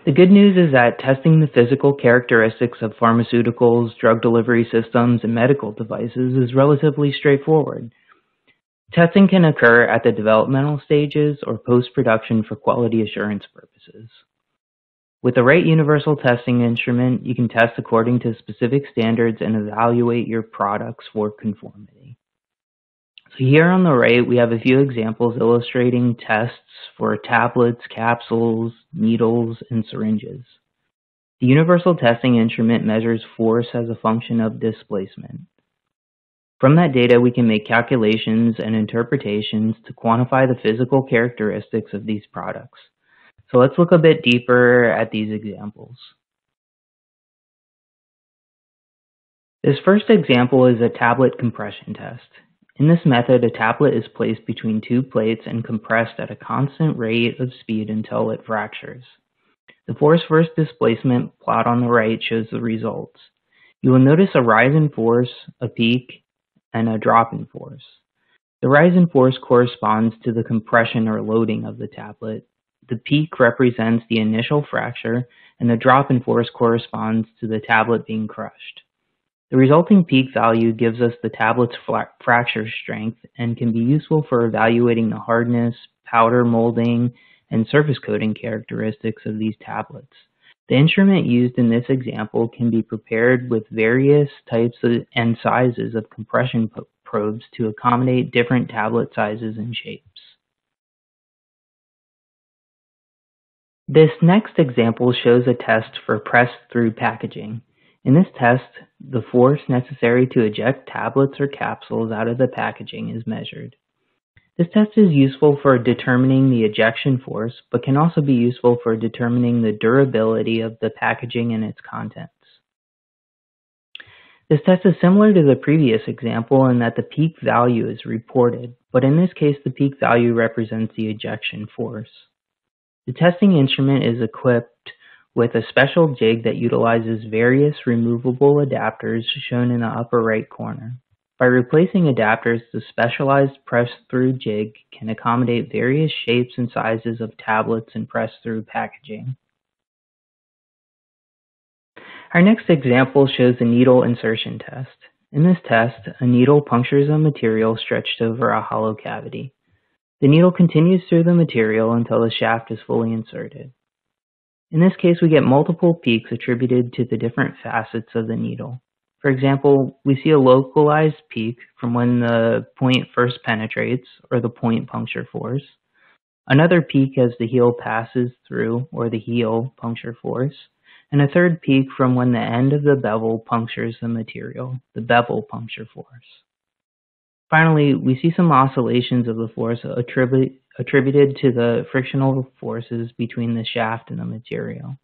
The good news is that testing the physical characteristics of pharmaceuticals, drug delivery systems, and medical devices is relatively straightforward. Testing can occur at the developmental stages or post-production for quality assurance purposes. With the right universal testing instrument, you can test according to specific standards and evaluate your products for conformity. So here on the right, we have a few examples illustrating tests for tablets, capsules, needles, and syringes. The universal testing instrument measures force as a function of displacement. From that data, we can make calculations and interpretations to quantify the physical characteristics of these products. So let's look a bit deeper at these examples. This first example is a tablet compression test. In this method, a tablet is placed between two plates and compressed at a constant rate of speed until it fractures. The force versus displacement plot on the right shows the results. You will notice a rise in force, a peak, and a drop in force. The rise in force corresponds to the compression or loading of the tablet, the peak represents the initial fracture, and the drop in force corresponds to the tablet being crushed. The resulting peak value gives us the tablet's fracture strength and can be useful for evaluating the hardness, powder molding, and surface coating characteristics of these tablets. The instrument used in this example can be prepared with various types of, and sizes of compression probes to accommodate different tablet sizes and shapes. This next example shows a test for press-through packaging. In this test, the force necessary to eject tablets or capsules out of the packaging is measured. This test is useful for determining the ejection force, but can also be useful for determining the durability of the packaging and its contents. This test is similar to the previous example in that the peak value is reported, but in this case the peak value represents the ejection force. The testing instrument is equipped with a special jig that utilizes various removable adapters shown in the upper right corner. By replacing adapters, the specialized press-through jig can accommodate various shapes and sizes of tablets and press-through packaging. Our next example shows a needle insertion test. In this test, a needle punctures a material stretched over a hollow cavity. The needle continues through the material until the shaft is fully inserted. In this case, we get multiple peaks attributed to the different facets of the needle. For example, we see a localized peak from when the point first penetrates, or the point puncture force. Another peak as the heel passes through, or the heel puncture force. And a third peak from when the end of the bevel punctures the material, the bevel puncture force. Finally, we see some oscillations of the force attribu attributed to the frictional forces between the shaft and the material.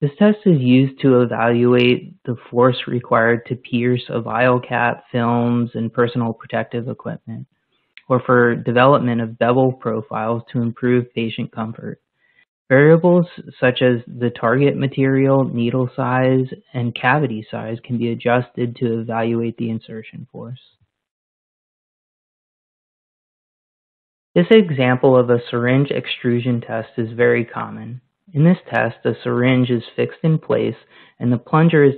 This test is used to evaluate the force required to pierce a vial cap, films, and personal protective equipment, or for development of bevel profiles to improve patient comfort. Variables such as the target material, needle size, and cavity size can be adjusted to evaluate the insertion force. This example of a syringe extrusion test is very common. In this test, the syringe is fixed in place and the plunger is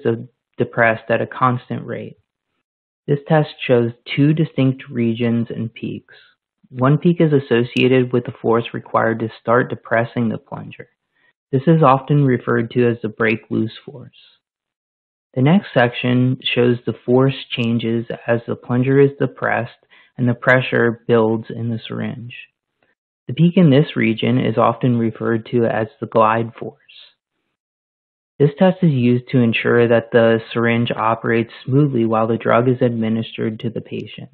depressed at a constant rate. This test shows two distinct regions and peaks. One peak is associated with the force required to start depressing the plunger. This is often referred to as the break loose force. The next section shows the force changes as the plunger is depressed and the pressure builds in the syringe. The peak in this region is often referred to as the glide force. This test is used to ensure that the syringe operates smoothly while the drug is administered to the patient.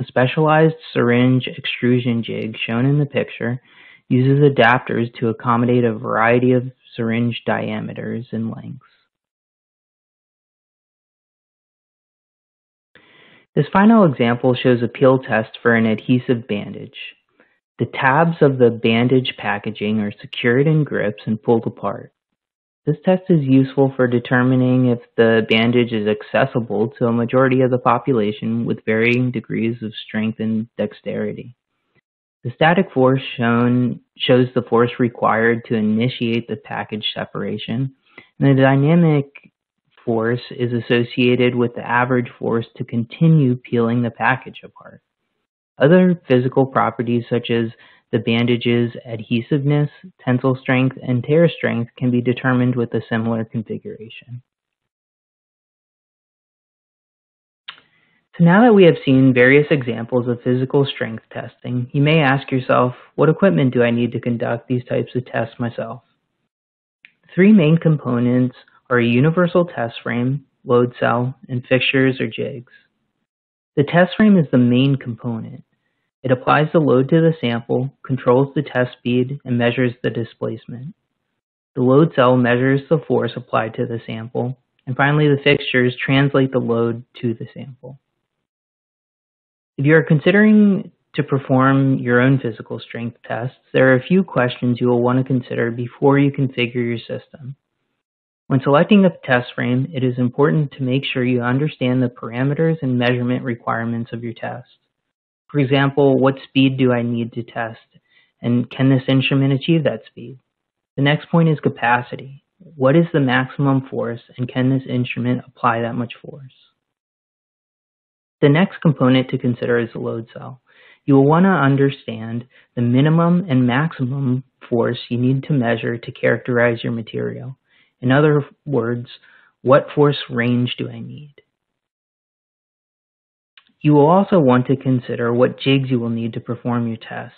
A specialized syringe extrusion jig shown in the picture uses adapters to accommodate a variety of syringe diameters and lengths. This final example shows a peel test for an adhesive bandage. The tabs of the bandage packaging are secured in grips and pulled apart. This test is useful for determining if the bandage is accessible to a majority of the population with varying degrees of strength and dexterity. The static force shown shows the force required to initiate the package separation, and the dynamic force is associated with the average force to continue peeling the package apart. Other physical properties such as the bandage's adhesiveness, tensile strength, and tear strength can be determined with a similar configuration. So now that we have seen various examples of physical strength testing, you may ask yourself, what equipment do I need to conduct these types of tests myself? Three main components are a universal test frame, load cell, and fixtures or jigs. The test frame is the main component. It applies the load to the sample, controls the test speed, and measures the displacement. The load cell measures the force applied to the sample, and finally the fixtures translate the load to the sample. If you are considering to perform your own physical strength tests, there are a few questions you will want to consider before you configure your system. When selecting a test frame, it is important to make sure you understand the parameters and measurement requirements of your test. For example, what speed do I need to test? And can this instrument achieve that speed? The next point is capacity. What is the maximum force and can this instrument apply that much force? The next component to consider is the load cell. You will want to understand the minimum and maximum force you need to measure to characterize your material. In other words, what force range do I need? You will also want to consider what jigs you will need to perform your test.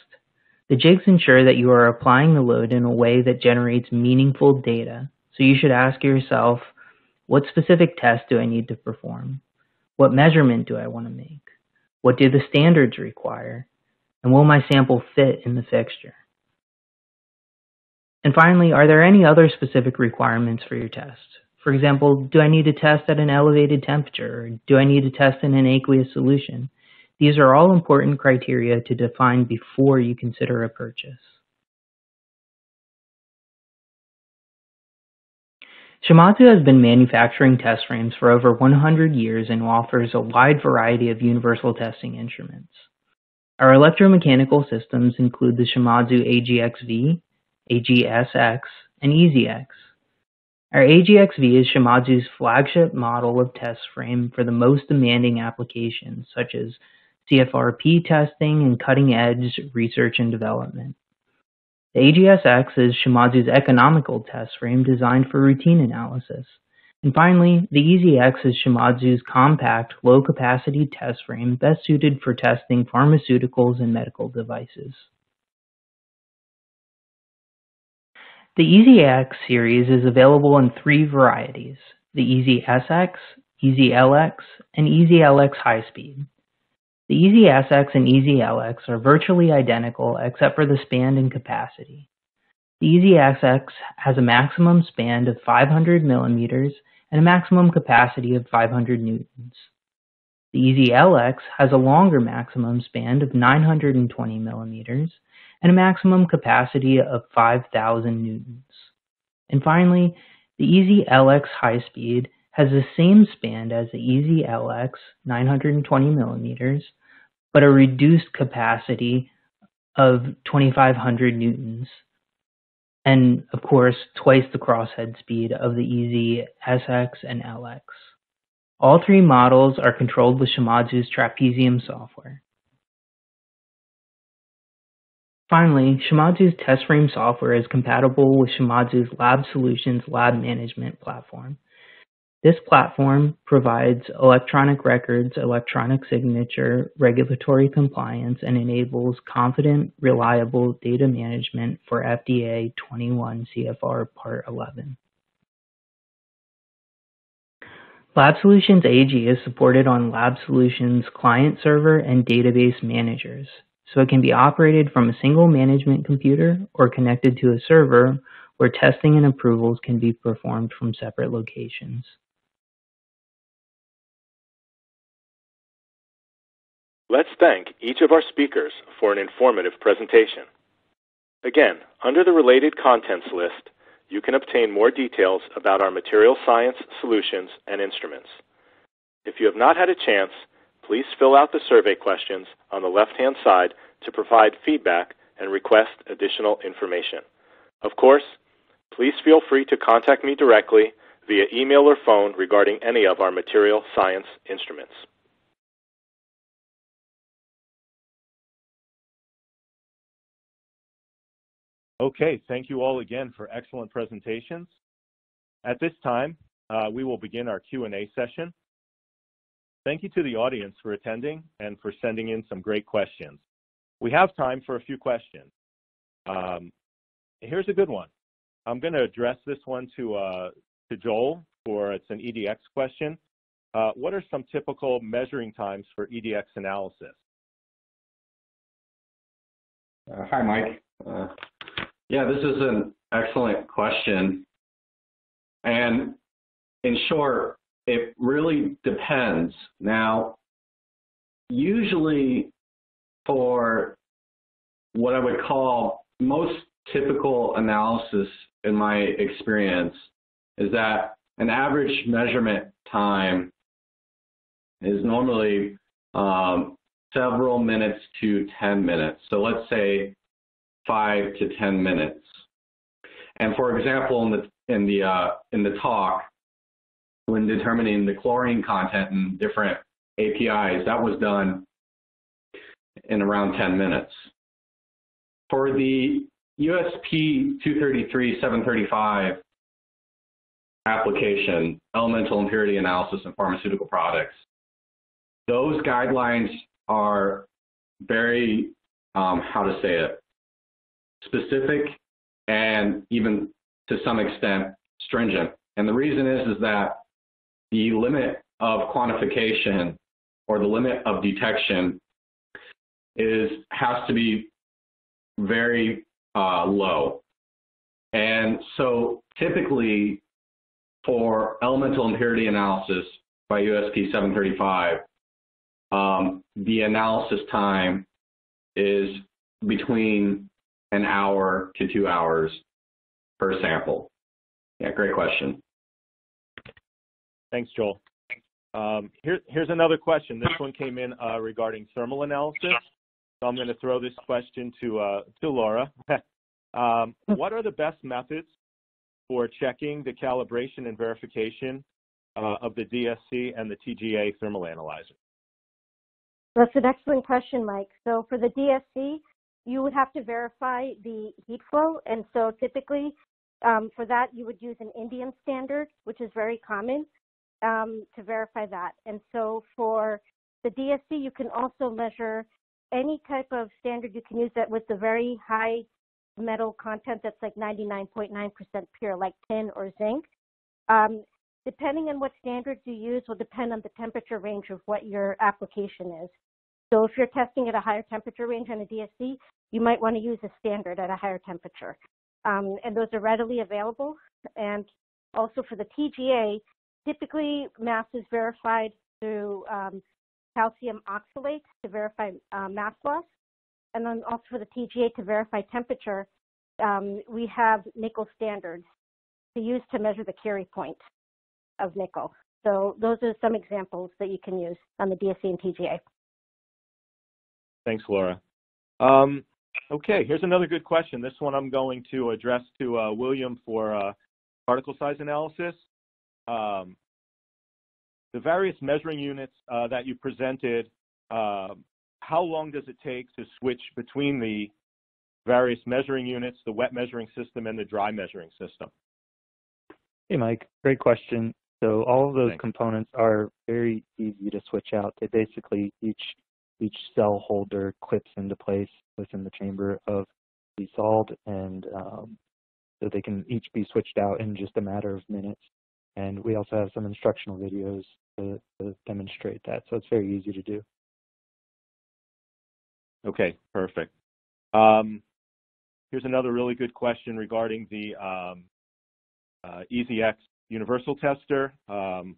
The jigs ensure that you are applying the load in a way that generates meaningful data, so you should ask yourself, what specific test do I need to perform? What measurement do I want to make? What do the standards require? And will my sample fit in the fixture? And finally, are there any other specific requirements for your test? For example, do I need to test at an elevated temperature? Do I need to test in an aqueous solution? These are all important criteria to define before you consider a purchase. Shimadzu has been manufacturing test frames for over 100 years and offers a wide variety of universal testing instruments. Our electromechanical systems include the Shimadzu AGX-V, AGSX, and EasyX. Our AGX-V is Shimadzu's flagship model of test frame for the most demanding applications, such as CFRP testing and cutting-edge research and development. The AGSX is Shimadzu's economical test frame designed for routine analysis. And finally, the EasyX is Shimadzu's compact, low-capacity test frame best suited for testing pharmaceuticals and medical devices. The EasyX series is available in three varieties, the EasySX, EasyLX, and EasyLX High Speed. The EasySX and EasyLX are virtually identical except for the span and capacity. The EasySX has a maximum span of 500 millimeters and a maximum capacity of 500 newtons. The EasyLX has a longer maximum span of 920 millimeters and a maximum capacity of 5,000 newtons. And finally, the Easy LX High Speed has the same span as the Easy LX 920 millimeters, but a reduced capacity of 2,500 newtons. And of course, twice the crosshead speed of the Easy SX and LX. All three models are controlled with Shimadzu's Trapezium software. Finally, Shimadzu's test frame software is compatible with Shimadzu's Lab Solutions lab management platform. This platform provides electronic records, electronic signature, regulatory compliance, and enables confident, reliable data management for FDA 21 CFR Part 11. Lab Solutions AG is supported on Lab Solutions client server and database managers, so it can be operated from a single management computer or connected to a server where testing and approvals can be performed from separate locations. Let's thank each of our speakers for an informative presentation. Again, under the related contents list, you can obtain more details about our material science solutions and instruments. If you have not had a chance, please fill out the survey questions on the left-hand side to provide feedback and request additional information. Of course, please feel free to contact me directly via email or phone regarding any of our material science instruments. Okay, thank you all again for excellent presentations. At this time, uh, we will begin our Q&A session. Thank you to the audience for attending and for sending in some great questions. We have time for a few questions. Um, here's a good one. I'm going to address this one to, uh, to Joel for it's an EDX question. Uh, what are some typical measuring times for EDX analysis? Uh, hi, Mike. Uh, yeah, this is an excellent question. And in short, it really depends. Now, usually for what I would call most typical analysis in my experience is that an average measurement time is normally um, several minutes to 10 minutes. So let's say five to 10 minutes. And for example, in the, in the, uh, in the talk, when determining the chlorine content in different APIs, that was done in around 10 minutes. For the USP 233-735 application, elemental impurity analysis in pharmaceutical products, those guidelines are very, um, how to say it, specific and even to some extent stringent. And the reason is, is that the limit of quantification or the limit of detection is has to be very uh, low. And so typically for elemental impurity analysis by USP 735, um, the analysis time is between an hour to two hours per sample? Yeah, great question. Thanks, Joel. Um, here, here's another question. This one came in uh, regarding thermal analysis. So I'm going to throw this question to, uh, to Laura. [laughs] um, what are the best methods for checking the calibration and verification uh, of the DSC and the TGA thermal analyzer? That's an excellent question, Mike. So for the DSC, you would have to verify the heat flow. And so typically um, for that, you would use an indium standard, which is very common um, to verify that. And so for the DSC, you can also measure any type of standard. You can use that with the very high metal content that's like 99.9% pure, like tin or zinc. Um, depending on what standards you use will depend on the temperature range of what your application is. So if you're testing at a higher temperature range on a DSC, you might want to use a standard at a higher temperature. Um, and those are readily available. And also for the TGA, typically mass is verified through um, calcium oxalate to verify uh, mass loss. And then also for the TGA to verify temperature, um, we have nickel standards to use to measure the Curie point of nickel. So those are some examples that you can use on the DSC and TGA. Thanks, Laura. Um, okay, here's another good question. This one I'm going to address to uh, William for uh, particle size analysis. Um, the various measuring units uh, that you presented, um, how long does it take to switch between the various measuring units, the wet measuring system and the dry measuring system? Hey, Mike, great question. So all of those Thanks. components are very easy to switch out. They basically each each cell holder clips into place within the chamber of the SALD, and um, so they can each be switched out in just a matter of minutes. And we also have some instructional videos to, to demonstrate that, so it's very easy to do. Okay, perfect. Um, here's another really good question regarding the um, uh, universal tester. Um,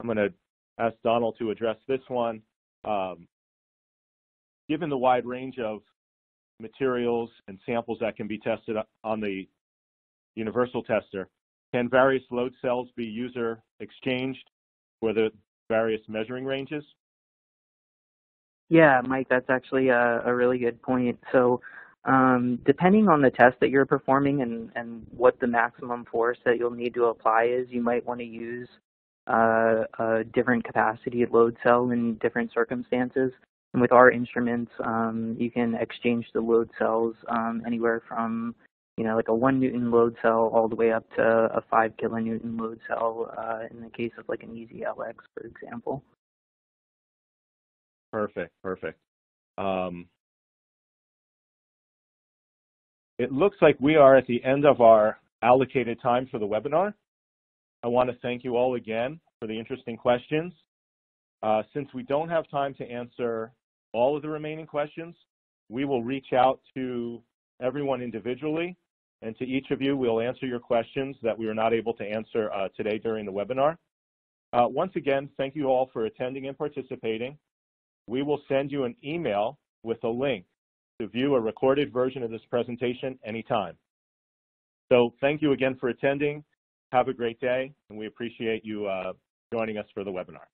I'm going to ask Donald to address this one. Um, given the wide range of materials and samples that can be tested on the universal tester, can various load cells be user exchanged for the various measuring ranges? Yeah, Mike, that's actually a, a really good point. So, um, depending on the test that you're performing and, and what the maximum force that you'll need to apply is, you might want to use uh, a different capacity load cell in different circumstances. And with our instruments, um, you can exchange the load cells um, anywhere from, you know, like a one newton load cell all the way up to a five kilonewton load cell uh, in the case of like an EZ-LX, for example. Perfect, perfect. Um, it looks like we are at the end of our allocated time for the webinar. I want to thank you all again for the interesting questions. Uh, since we don't have time to answer all of the remaining questions, we will reach out to everyone individually, and to each of you, we'll answer your questions that we were not able to answer uh, today during the webinar. Uh, once again, thank you all for attending and participating. We will send you an email with a link to view a recorded version of this presentation anytime. So thank you again for attending. Have a great day, and we appreciate you uh, joining us for the webinar.